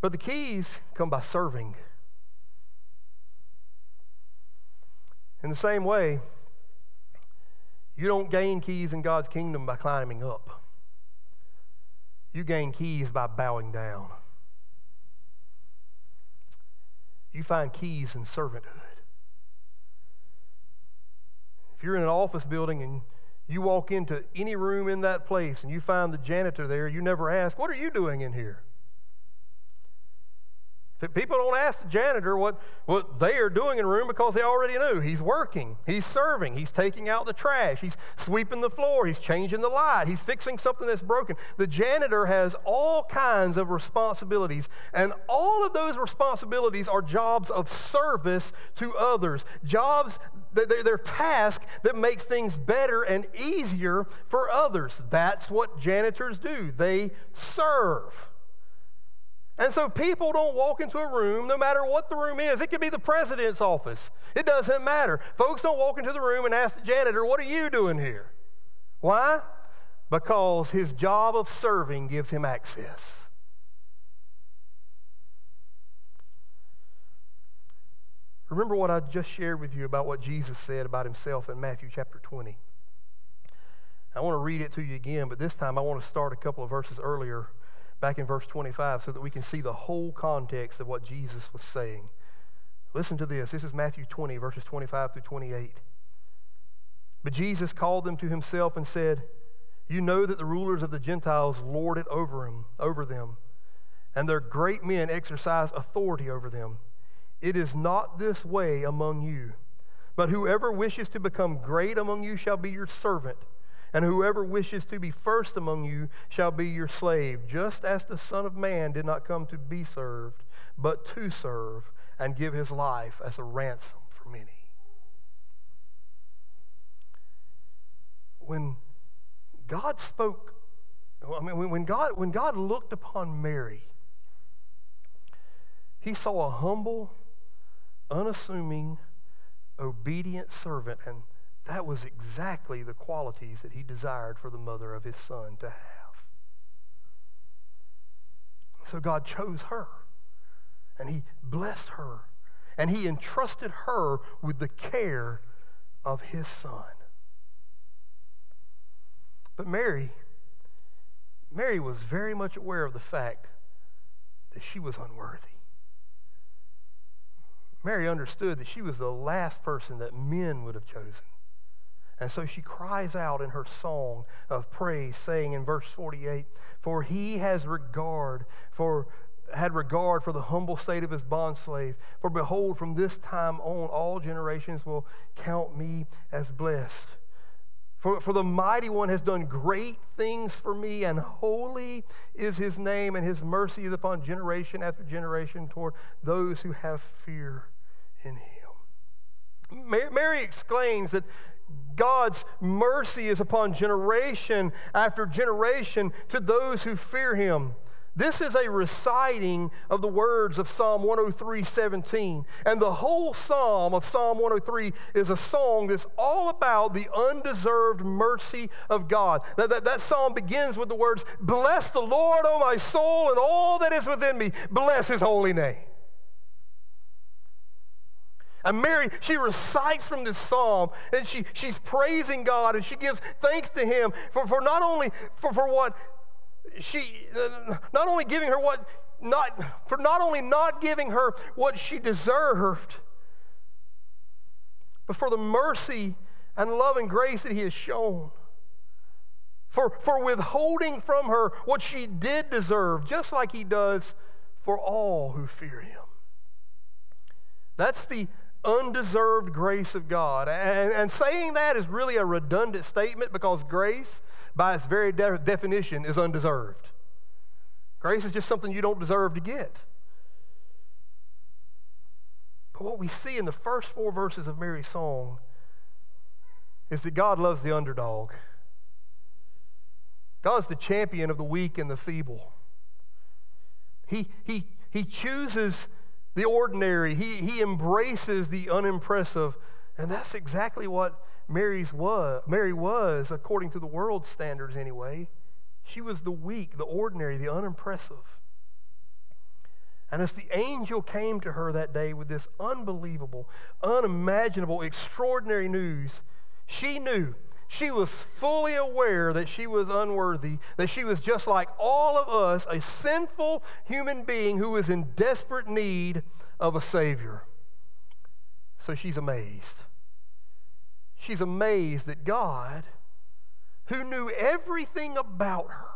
But the keys come by serving. In the same way, you don't gain keys in God's kingdom by climbing up. You gain keys by bowing down. You find keys in servanthood. If you're in an office building and you walk into any room in that place and you find the janitor there, you never ask, What are you doing in here? People don't ask the janitor what, what they are doing in a room because they already knew. He's working, he's serving, he's taking out the trash, he's sweeping the floor, he's changing the light, he's fixing something that's broken. The janitor has all kinds of responsibilities, and all of those responsibilities are jobs of service to others, jobs they're, they're tasks that makes things better and easier for others. That's what janitors do. They serve. And so people don't walk into a room, no matter what the room is. It could be the president's office. It doesn't matter. Folks don't walk into the room and ask the janitor, What are you doing here? Why? Because his job of serving gives him access. Remember what I just shared with you about what Jesus said about himself in Matthew chapter 20. I want to read it to you again, but this time I want to start a couple of verses earlier back in verse 25 so that we can see the whole context of what Jesus was saying. Listen to this. This is Matthew 20, verses 25 through 28. But Jesus called them to himself and said, You know that the rulers of the Gentiles lord it over, him, over them, and their great men exercise authority over them. It is not this way among you. But whoever wishes to become great among you shall be your servant and whoever wishes to be first among you shall be your slave, just as the Son of Man did not come to be served, but to serve and give his life as a ransom for many. When God spoke, I mean, when God, when God looked upon Mary, he saw a humble, unassuming, obedient servant, and that was exactly the qualities that he desired for the mother of his son to have. So God chose her, and he blessed her, and he entrusted her with the care of his son. But Mary, Mary was very much aware of the fact that she was unworthy. Mary understood that she was the last person that men would have chosen. And so she cries out in her song of praise, saying in verse 48, For he has regard for had regard for the humble state of his bondslave. For behold, from this time on, all generations will count me as blessed. For, for the mighty one has done great things for me, and holy is his name, and his mercy is upon generation after generation toward those who have fear in him. Mary exclaims that God's mercy is upon generation after generation to those who fear him. This is a reciting of the words of Psalm 103 17. And the whole psalm of Psalm 103 is a song that's all about the undeserved mercy of God. That, that, that psalm begins with the words, Bless the Lord, O my soul, and all that is within me. Bless his holy name. And Mary, she recites from this psalm and she, she's praising God and she gives thanks to Him for, for not only for, for what she, not only giving her what, not, for not only not giving her what she deserved, but for the mercy and love and grace that He has shown. For, for withholding from her what she did deserve, just like He does for all who fear Him. That's the undeserved grace of God. And, and saying that is really a redundant statement because grace, by its very de- definition, is undeserved. Grace is just something you don't deserve to get. But what we see in the first four verses of Mary's song is that God loves the underdog. God's the champion of the weak and the feeble. He, he, he chooses the ordinary, he, he embraces the unimpressive. And that's exactly what Mary's was, Mary was, according to the world's standards anyway. She was the weak, the ordinary, the unimpressive. And as the angel came to her that day with this unbelievable, unimaginable, extraordinary news, she knew, she was fully aware that she was unworthy, that she was just like all of us, a sinful human being who was in desperate need of a Savior. So she's amazed. She's amazed that God, who knew everything about her,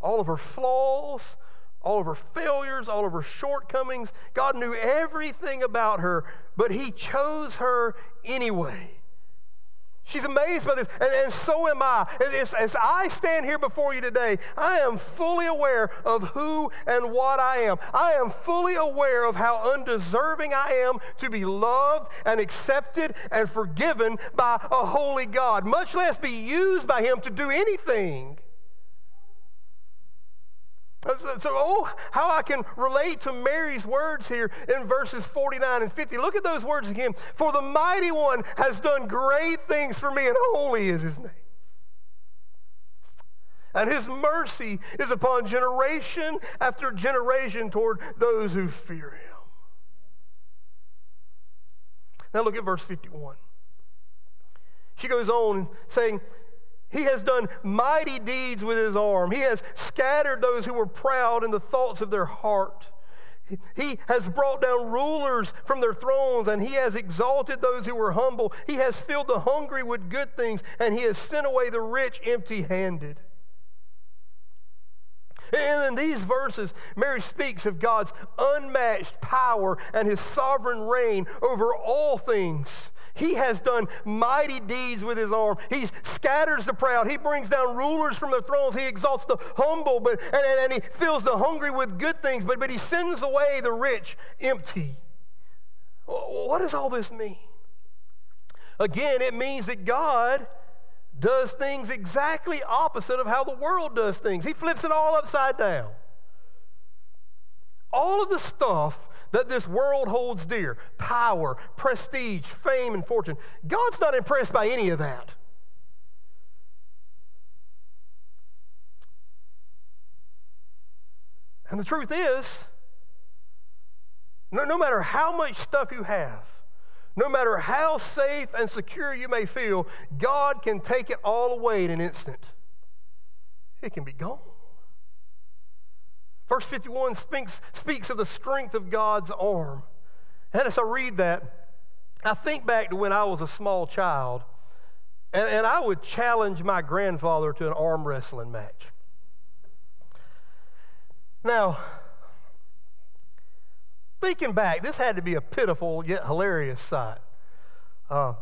all of her flaws, all of her failures, all of her shortcomings. God knew everything about her, but He chose her anyway. She's amazed by this, and, and so am I. As, as, I stand here before you today, I am fully aware of who and what I am. I am fully aware of how undeserving I am to be loved and accepted and forgiven by a holy God, much less be used by Him to do anything. Uh, so, so, oh, how I can relate to Mary's words here in verses 49 and 50. Look at those words again. For the mighty one has done great things for me, and holy is his name. And his mercy is upon generation after generation toward those who fear him. Now look at verse 51. She goes on saying, he has done mighty deeds with his arm. He has scattered those who were proud in the thoughts of their heart. He has brought down rulers from their thrones, and he has exalted those who were humble. He has filled the hungry with good things, and he has sent away the rich empty handed. And in these verses, Mary speaks of God's unmatched power and his sovereign reign over all things. He has done mighty deeds with his arm. He scatters the proud. He brings down rulers from their thrones. He exalts the humble, but, and, and, and he fills the hungry with good things, but, but he sends away the rich empty. What does all this mean? Again, it means that God does things exactly opposite of how the world does things. He flips it all upside down. All of the stuff that this world holds dear power, prestige, fame, and fortune. God's not impressed by any of that. And the truth is, no, no matter how much stuff you have, no matter how safe and secure you may feel, God can take it all away in an instant. It can be gone. Verse 51 speaks, speaks of the strength of God's arm. And as I read that, I think back to when I was a small child, and, and I would challenge my grandfather to an arm wrestling match. Now, thinking back, this had to be a pitiful yet hilarious sight. Uh,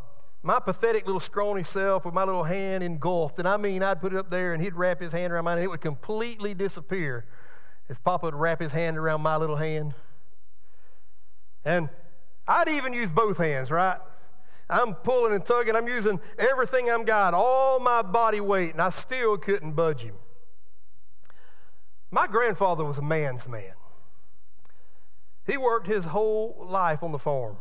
my pathetic little scrawny self with my little hand engulfed, and I mean, I'd put it up there and he'd wrap his hand around mine and it would completely disappear as Papa would wrap his hand around my little hand. And I'd even use both hands, right? I'm pulling and tugging. I'm using everything I'm got, all my body weight, and I still couldn't budge him. My grandfather was a man's man. He worked his whole life on the farm.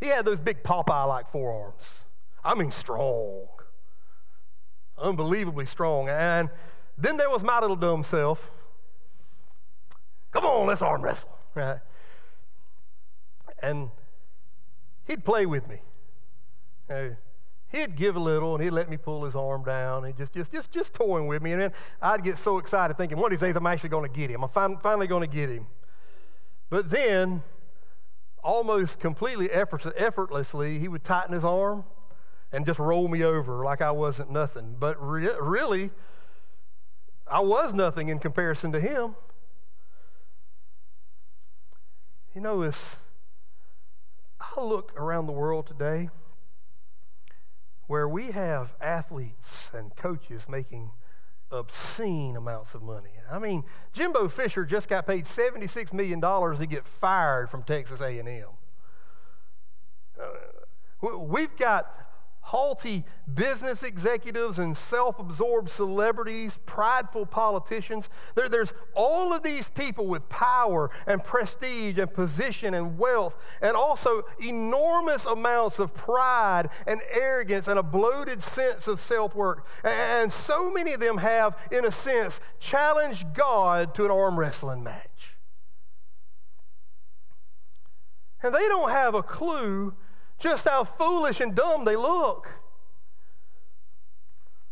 He had those big Popeye like forearms. I mean, strong. Unbelievably strong. And then there was my little dumb self Come on, let's arm wrestle. Right? And he'd play with me. he'd give a little and he'd let me pull his arm down and just, just, just, just toying with me. And then I'd get so excited thinking, one of these days I'm actually going to get him. I'm finally going to get him. But then, almost completely effortlessly, he would tighten his arm and just roll me over like I wasn't nothing. But re- really, I was nothing in comparison to him. You know, it's, I look around the world today where we have athletes and coaches making obscene amounts of money. I mean, Jimbo Fisher just got paid $76 million to get fired from Texas A&M. Uh, we've got haughty business executives and self absorbed celebrities, prideful politicians. There, there's all of these people with power and prestige and position and wealth, and also enormous amounts of pride and arrogance and a bloated sense of self worth. And so many of them have, in a sense, challenged God to an arm wrestling match. And they don't have a clue just how foolish and dumb they look.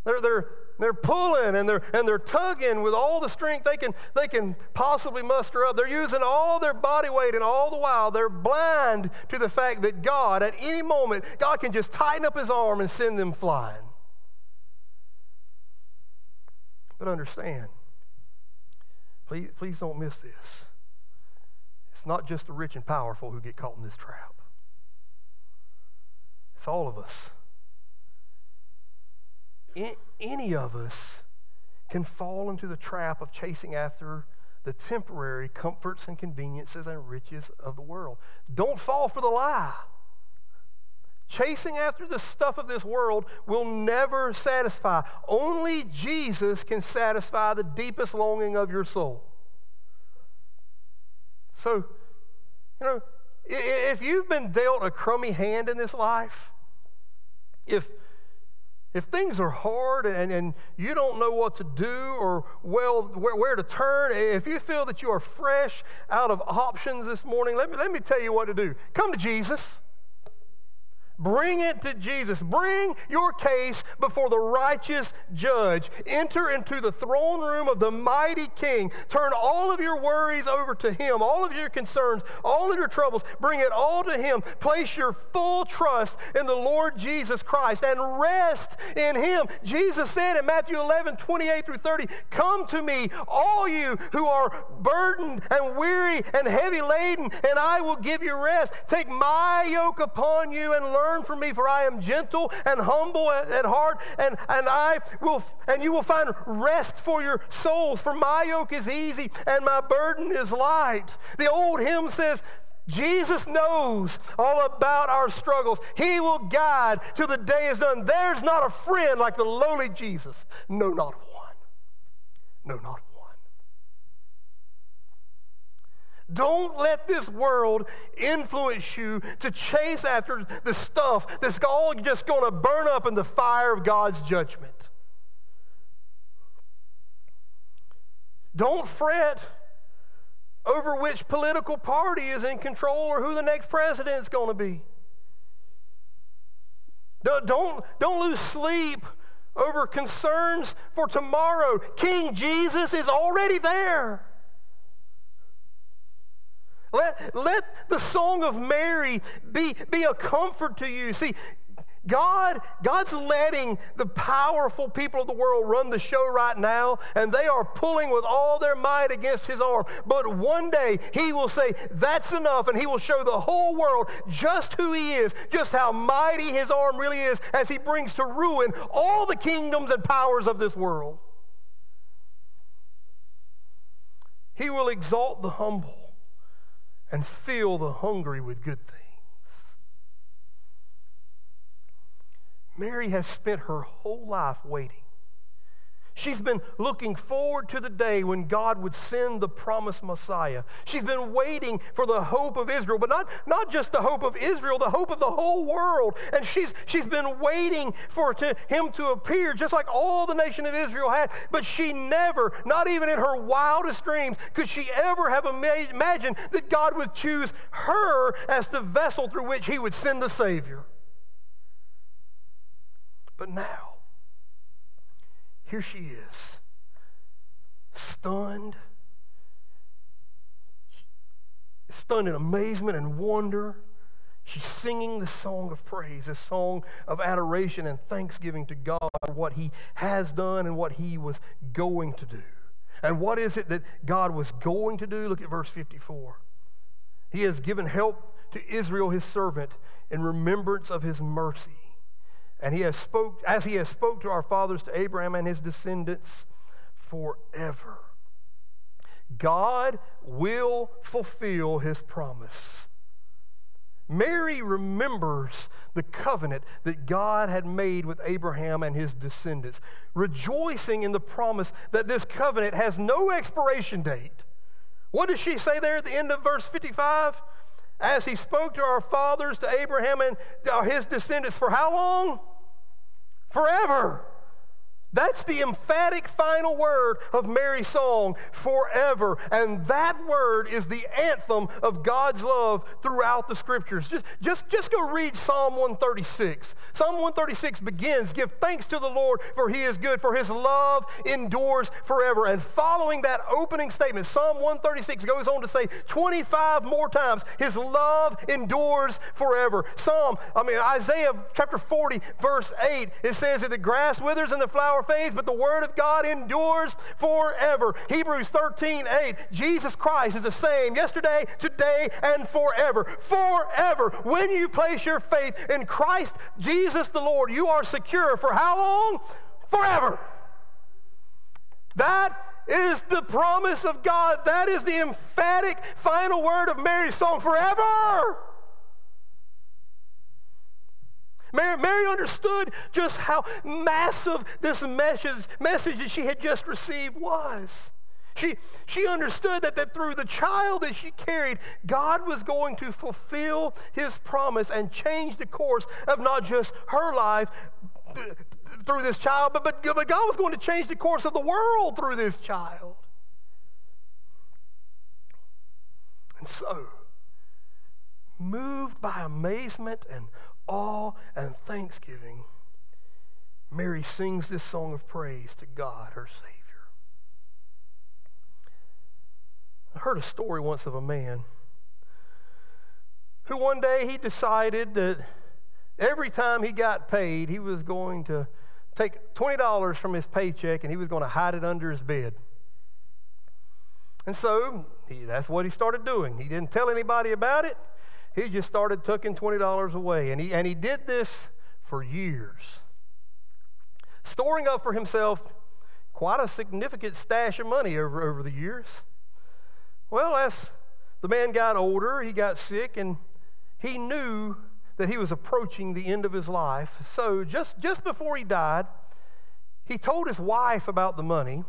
They're, they're, they're pulling and they're, and they're tugging with all the strength they can, they can possibly muster up. They're using all their body weight, and all the while they're blind to the fact that God, at any moment, God can just tighten up his arm and send them flying. But understand, please, please don't miss this. It's not just the rich and powerful who get caught in this trap. It's all of us. Any of us can fall into the trap of chasing after the temporary comforts and conveniences and riches of the world. Don't fall for the lie. Chasing after the stuff of this world will never satisfy. Only Jesus can satisfy the deepest longing of your soul. So, you know, if you've been dealt a crummy hand in this life, if if things are hard and, and you don't know what to do or well where, where, to turn, if you feel that you are fresh out of options this morning, let me, let me tell you what to do. Come to Jesus. Bring it to Jesus. Bring your case before the righteous judge. Enter into the throne room of the mighty king. Turn all of your worries over to him, all of your concerns, all of your troubles. Bring it all to him. Place your full trust in the Lord Jesus Christ and rest in him. Jesus said in Matthew 11, 28 through 30, Come to me, all you who are burdened and weary and heavy laden, and I will give you rest. Take my yoke upon you and learn learn from me, for I am gentle and humble at, at heart, and, and I will and you will find rest for your souls. For my yoke is easy and my burden is light. The old hymn says, Jesus knows all about our struggles. He will guide till the day is done. There's not a friend like the lowly Jesus. No, not one. No, not one. Don't let this world influence you to chase after the stuff that's all just going to burn up in the fire of God's judgment. Don't fret over which political party is in control or who the next president is going to be. Don't, don't lose sleep over concerns for tomorrow. King Jesus is already there. Let, let the song of Mary be, be a comfort to you. See, God, God's letting the powerful people of the world run the show right now, and they are pulling with all their might against his arm. But one day he will say, That's enough, and he will show the whole world just who he is, just how mighty his arm really is as he brings to ruin all the kingdoms and powers of this world. He will exalt the humble and fill the hungry with good things. Mary has spent her whole life waiting. She's been looking forward to the day when God would send the promised Messiah. She's been waiting for the hope of Israel, but not, not just the hope of Israel, the hope of the whole world. And she's, she's been waiting for to, him to appear, just like all the nation of Israel had. But she never, not even in her wildest dreams, could she ever have imagined that God would choose her as the vessel through which he would send the Savior. But now, here she is, stunned, stunned in amazement and wonder. She's singing the song of praise, a song of adoration and thanksgiving to God for what He has done and what He was going to do. And what is it that God was going to do? Look at verse 54. He has given help to Israel his servant in remembrance of his mercy. And he has spoke as he has spoke to our fathers to Abraham and his descendants forever. God will fulfill his promise. Mary remembers the covenant that God had made with Abraham and his descendants, rejoicing in the promise that this covenant has no expiration date. What does she say there at the end of verse 55? As he spoke to our fathers, to Abraham and his descendants, for how long? Forever. That's the emphatic final word of Mary's song, forever. And that word is the anthem of God's love throughout the scriptures. Just, just, just go read Psalm 136. Psalm 136 begins Give thanks to the Lord, for he is good, for his love endures forever. And following that opening statement, Psalm 136 goes on to say 25 more times, His love endures forever. Psalm, I mean, Isaiah chapter 40, verse 8, it says that the grass withers and the flower fades, but the word of God endures forever. Hebrews 13, 8. Jesus Christ is the same yesterday, today, and forever. Forever. When you place your faith in Christ Jesus the Lord, you are secure for how long? Forever. That is the promise of God. That is the emphatic final word of Mary's song forever. Mary, Mary, understood just how massive this message, message that she had just received was. She, she understood that, that through the child that she carried, God was going to fulfill his promise and change the course of not just her life through this child, but, but, but God was going to change the course of the world through this child. And so, moved by amazement and awe and thanksgiving, Mary sings this song of praise to God, her Savior. I heard a story once of a man who one day he decided that every time he got paid, he was going to take $20 from his paycheck and he was going to hide it under his bed. And so he, that's what he started doing. He didn't tell anybody about it he just started tucking $20 away. And he, and he did this for years, storing up for himself quite a significant stash of money over, over the years. Well, as the man got older, he got sick, and he knew that he was approaching the end of his life. So just, just before he died, he told his wife about the money,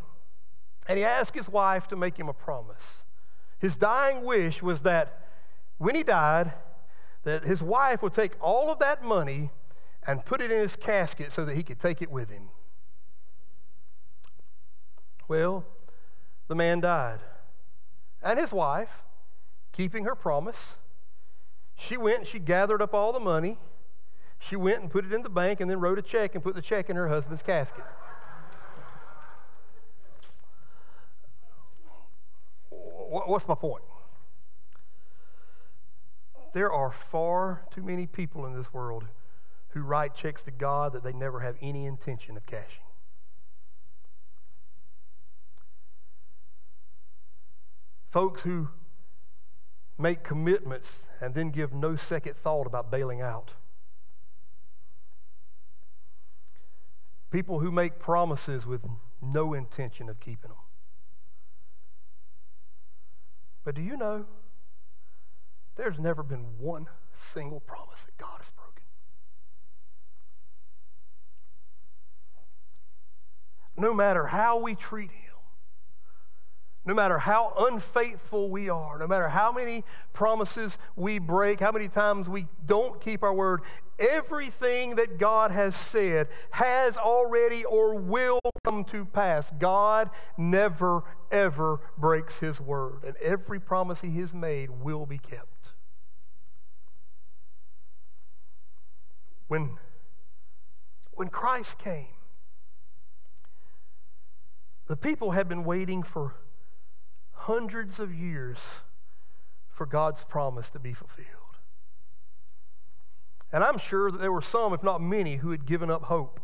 and he asked his wife to make him a promise. His dying wish was that when he died, that his wife would take all of that money and put it in his casket so that he could take it with him. Well, the man died. And his wife, keeping her promise, she went and she gathered up all the money. She went and put it in the bank and then wrote a check and put the check in her husband's casket. What's my point? There are far too many people in this world who write checks to God that they never have any intention of cashing. Folks who make commitments and then give no second thought about bailing out. People who make promises with no intention of keeping them. But do you know? There's never been one single promise that God has broken. No matter how we treat Him, no matter how unfaithful we are, no matter how many promises we break, how many times we don't keep our word, everything that God has said has already or will come to pass. God never, ever breaks his word, and every promise he has made will be kept. When, when Christ came, the people had been waiting for hundreds of years for God's promise to be fulfilled. And I'm sure that there were some, if not many, who had given up hope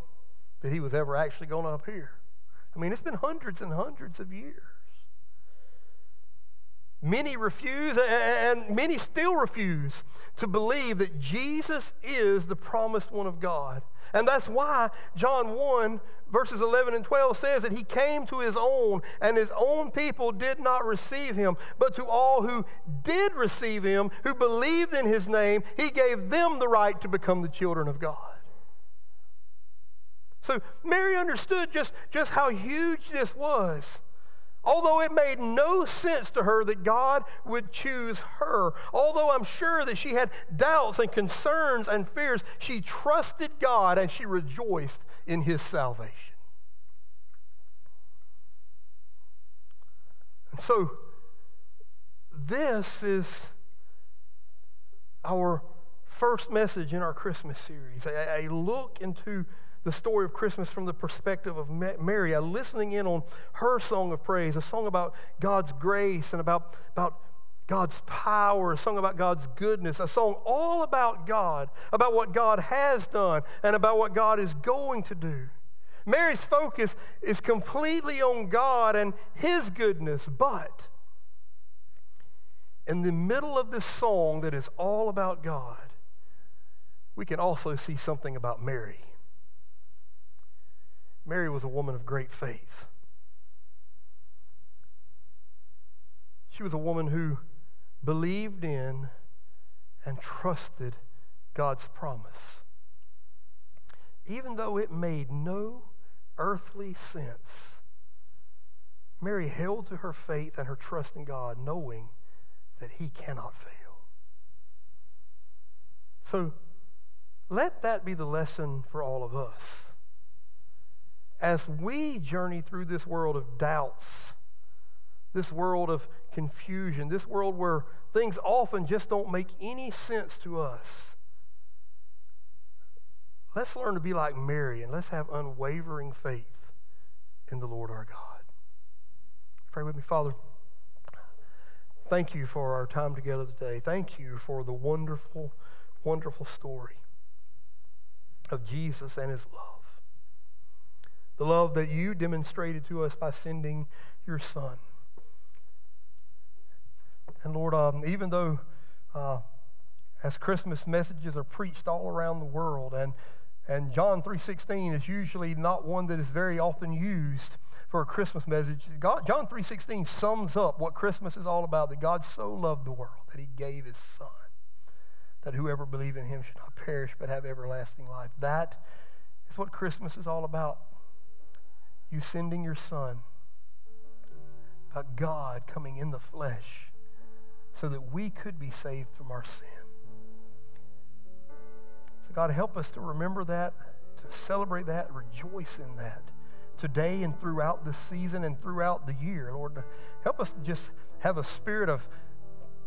that he was ever actually going to appear. I mean, it's been hundreds and hundreds of years. Many refuse, and many still refuse to believe that Jesus is the promised one of God. And that's why John 1, verses 11 and 12 says that he came to his own, and his own people did not receive him. But to all who did receive him, who believed in his name, he gave them the right to become the children of God. So Mary understood just, just how huge this was. Although it made no sense to her that God would choose her, although I'm sure that she had doubts and concerns and fears, she trusted God and she rejoiced in his salvation. And so, this is our first message in our Christmas series a, a look into the story of Christmas from the perspective of Mary, a listening in on her song of praise, a song about God's grace and about, about God's power, a song about God's goodness, a song all about God, about what God has done, and about what God is going to do. Mary's focus is completely on God and His goodness, but in the middle of this song that is all about God, we can also see something about Mary. Mary was a woman of great faith. She was a woman who believed in and trusted God's promise. Even though it made no earthly sense, Mary held to her faith and her trust in God, knowing that He cannot fail. So let that be the lesson for all of us as we journey through this world of doubts, this world of confusion, this world where things often just don't make any sense to us, let's learn to be like Mary and let's have unwavering faith in the Lord our God. Pray with me, Father. Thank you for our time together today. Thank you for the wonderful, wonderful story of Jesus and his love the love that you demonstrated to us by sending your Son. And Lord, um, even though uh, as Christmas messages are preached all around the world, and, and John 3.16 is usually not one that is very often used for a Christmas message, God, John 3.16 sums up what Christmas is all about, that God so loved the world that he gave his Son, that whoever believes in him should not perish but have everlasting life. That is what Christmas is all about you sending your son, about God coming in the flesh so that we could be saved from our sin. So, God, help us to remember that, to celebrate that, rejoice in that today and throughout the season and throughout the year. Lord, help us to just have a spirit of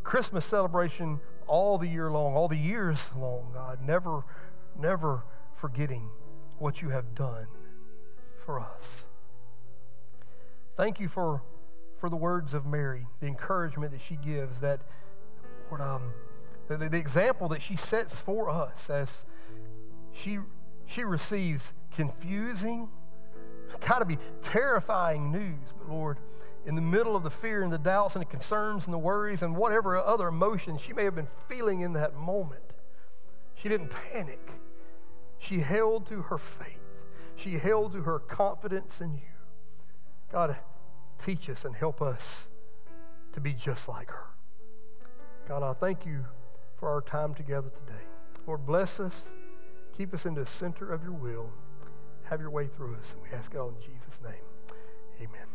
Christmas celebration all the year long, all the years long, God, never, never forgetting what you have done for us. Thank you for, for the words of Mary, the encouragement that she gives, that Lord, um, the, the example that she sets for us as she, she receives confusing, got to be terrifying news. But Lord, in the middle of the fear and the doubts and the concerns and the worries and whatever other emotions she may have been feeling in that moment, she didn't panic. She held to her faith. She held to her confidence in you. God, teach us and help us to be just like her. God, I thank you for our time together today. Lord, bless us. Keep us in the center of your will. Have your way through us. We ask it all in Jesus' name. Amen.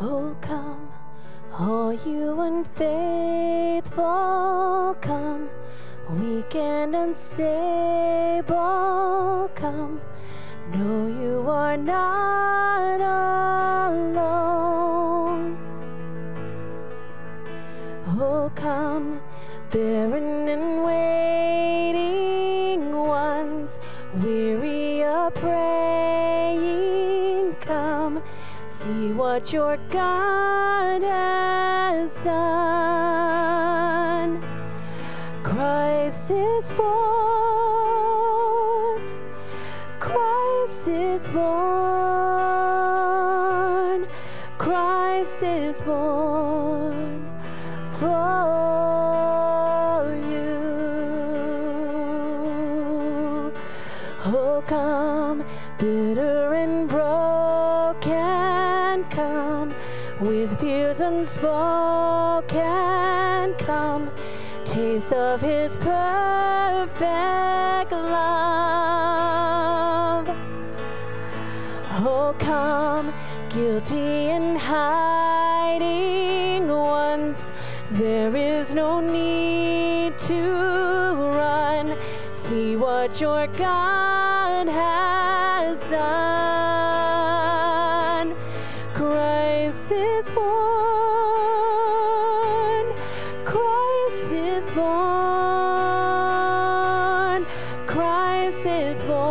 Oh, come, all you unfaithful, come, weak and unstable, come no, you are not alone. Oh, come, barren and waiting ones, weary of praying, come, see what your God has done. Christ is born. Born. Christ is born for you. Oh, come, bitter and broken, come with fears unspoken, come taste of his perfect guilty and hiding once. There is no need to run. See what your God has done. Christ is born. Christ is born. Christ is born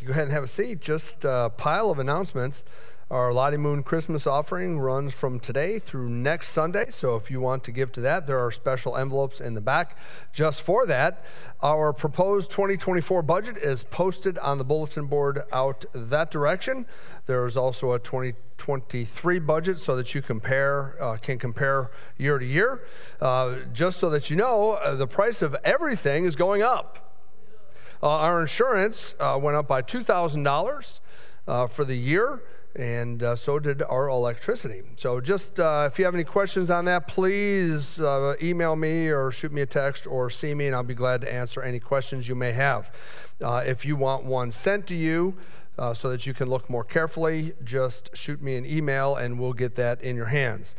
you. Go ahead and have a seat. Just a pile of announcements. Our Lottie Moon Christmas offering runs from today through next Sunday. So if you want to give to that, there are special envelopes in the back just for that. Our proposed 2024 budget is posted on the bulletin board out that direction. There is also a 2023 budget so that you compare uh, can compare year to year. Uh, just so that you know, uh, the price of everything is going up. Uh, our insurance uh, went up by $2,000 uh, for the year, and uh, so did our electricity. So, just uh, if you have any questions on that, please email me or shoot me a text or see me, and I'll be glad to answer any questions you may have. If you want one sent to you, uh, so that you can look more carefully, just shoot me an email and we'll get that in your hands.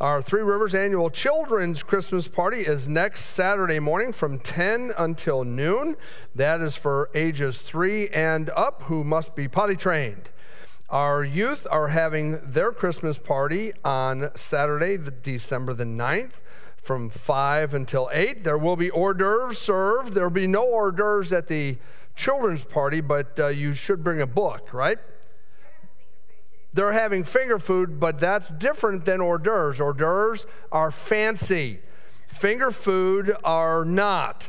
Our Three Rivers annual children's Christmas party is next Saturday morning from 10 until noon. That is for ages three and up who must be potty trained. Our youth are having their Christmas party on Saturday, December the 9th from 5 until 8. There will be hors d'oeuvres served. There will be no hors d'oeuvres at the children's party, but uh, you should bring a book, right? They're having finger food, but that's different than hors d'oeuvres. Hors d'oeuvres are fancy, finger food are not.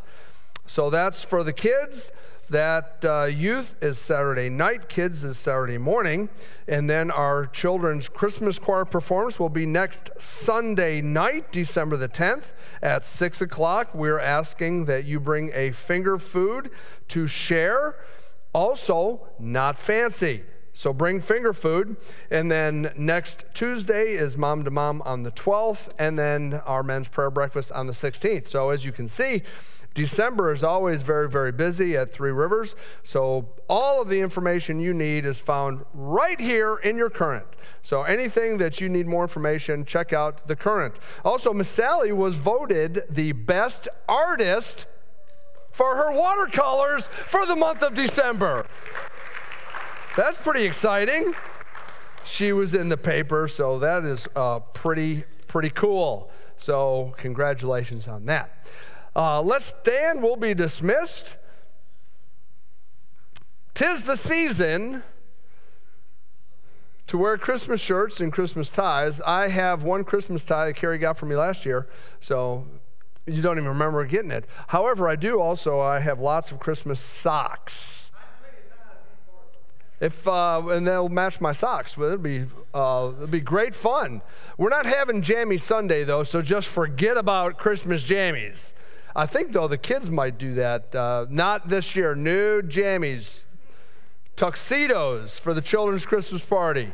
So that's for the kids. That uh, youth is Saturday night, kids is Saturday morning. And then our children's Christmas choir performance will be next Sunday night, December the 10th at 6 o'clock. We're asking that you bring a finger food to share. Also, not fancy. So bring finger food. And then next Tuesday is Mom to Mom on the 12th, and then our men's prayer breakfast on the 16th. So as you can see, December is always very, very busy at Three Rivers. So all of the information you need is found right here in your current. So anything that you need more information, check out the current. Also, Miss Sally was voted the best artist for her watercolors for the month of December. That's pretty exciting. She was in the paper, so that is uh, pretty, pretty cool. So, congratulations on that. Uh, let's stand. We'll be dismissed. tis the season to wear Christmas shirts and Christmas ties. I have one Christmas tie that Carrie got for me last year, so you don't even remember getting it. However, I do also, I have lots of Christmas socks. If uh, and they'll match my socks, it'll be uh, it'll be great fun. We're not having Jammy Sunday though, so just forget about Christmas jammies. I think though the kids might do that. Uh, not this year. New jammies, tuxedos for the children's Christmas party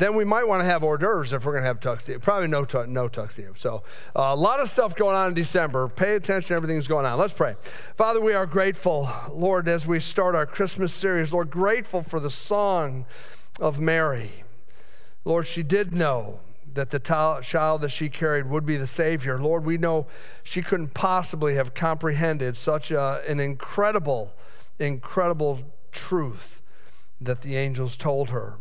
then we might want to have hors d'oeuvres if we're going to have tuxedo. Probably no, tu- no tuxedo. So uh, a lot of stuff going on in December. Pay attention to everything that's going on. Let's pray. Father, we are grateful, Lord, as we start our Christmas series. Lord, grateful for the song of Mary. Lord, she did know that the child that she carried would be the Savior. Lord, we know she couldn't possibly have comprehended such a, an incredible, incredible truth that the angels told her.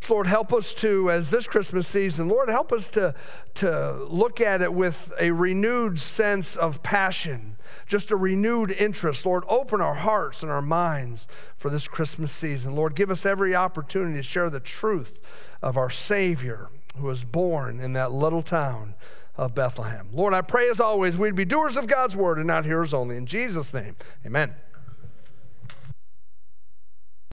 So Lord, help us to, as this Christmas season, Lord, help us to, to look at it with a renewed sense of passion, just a renewed interest. Lord, open our hearts and our minds for this Christmas season. Lord, give us every opportunity to share the truth of our Savior who was born in that little town of Bethlehem. Lord, I pray as always we'd be doers of God's word and not hearers only. In Jesus' name, amen.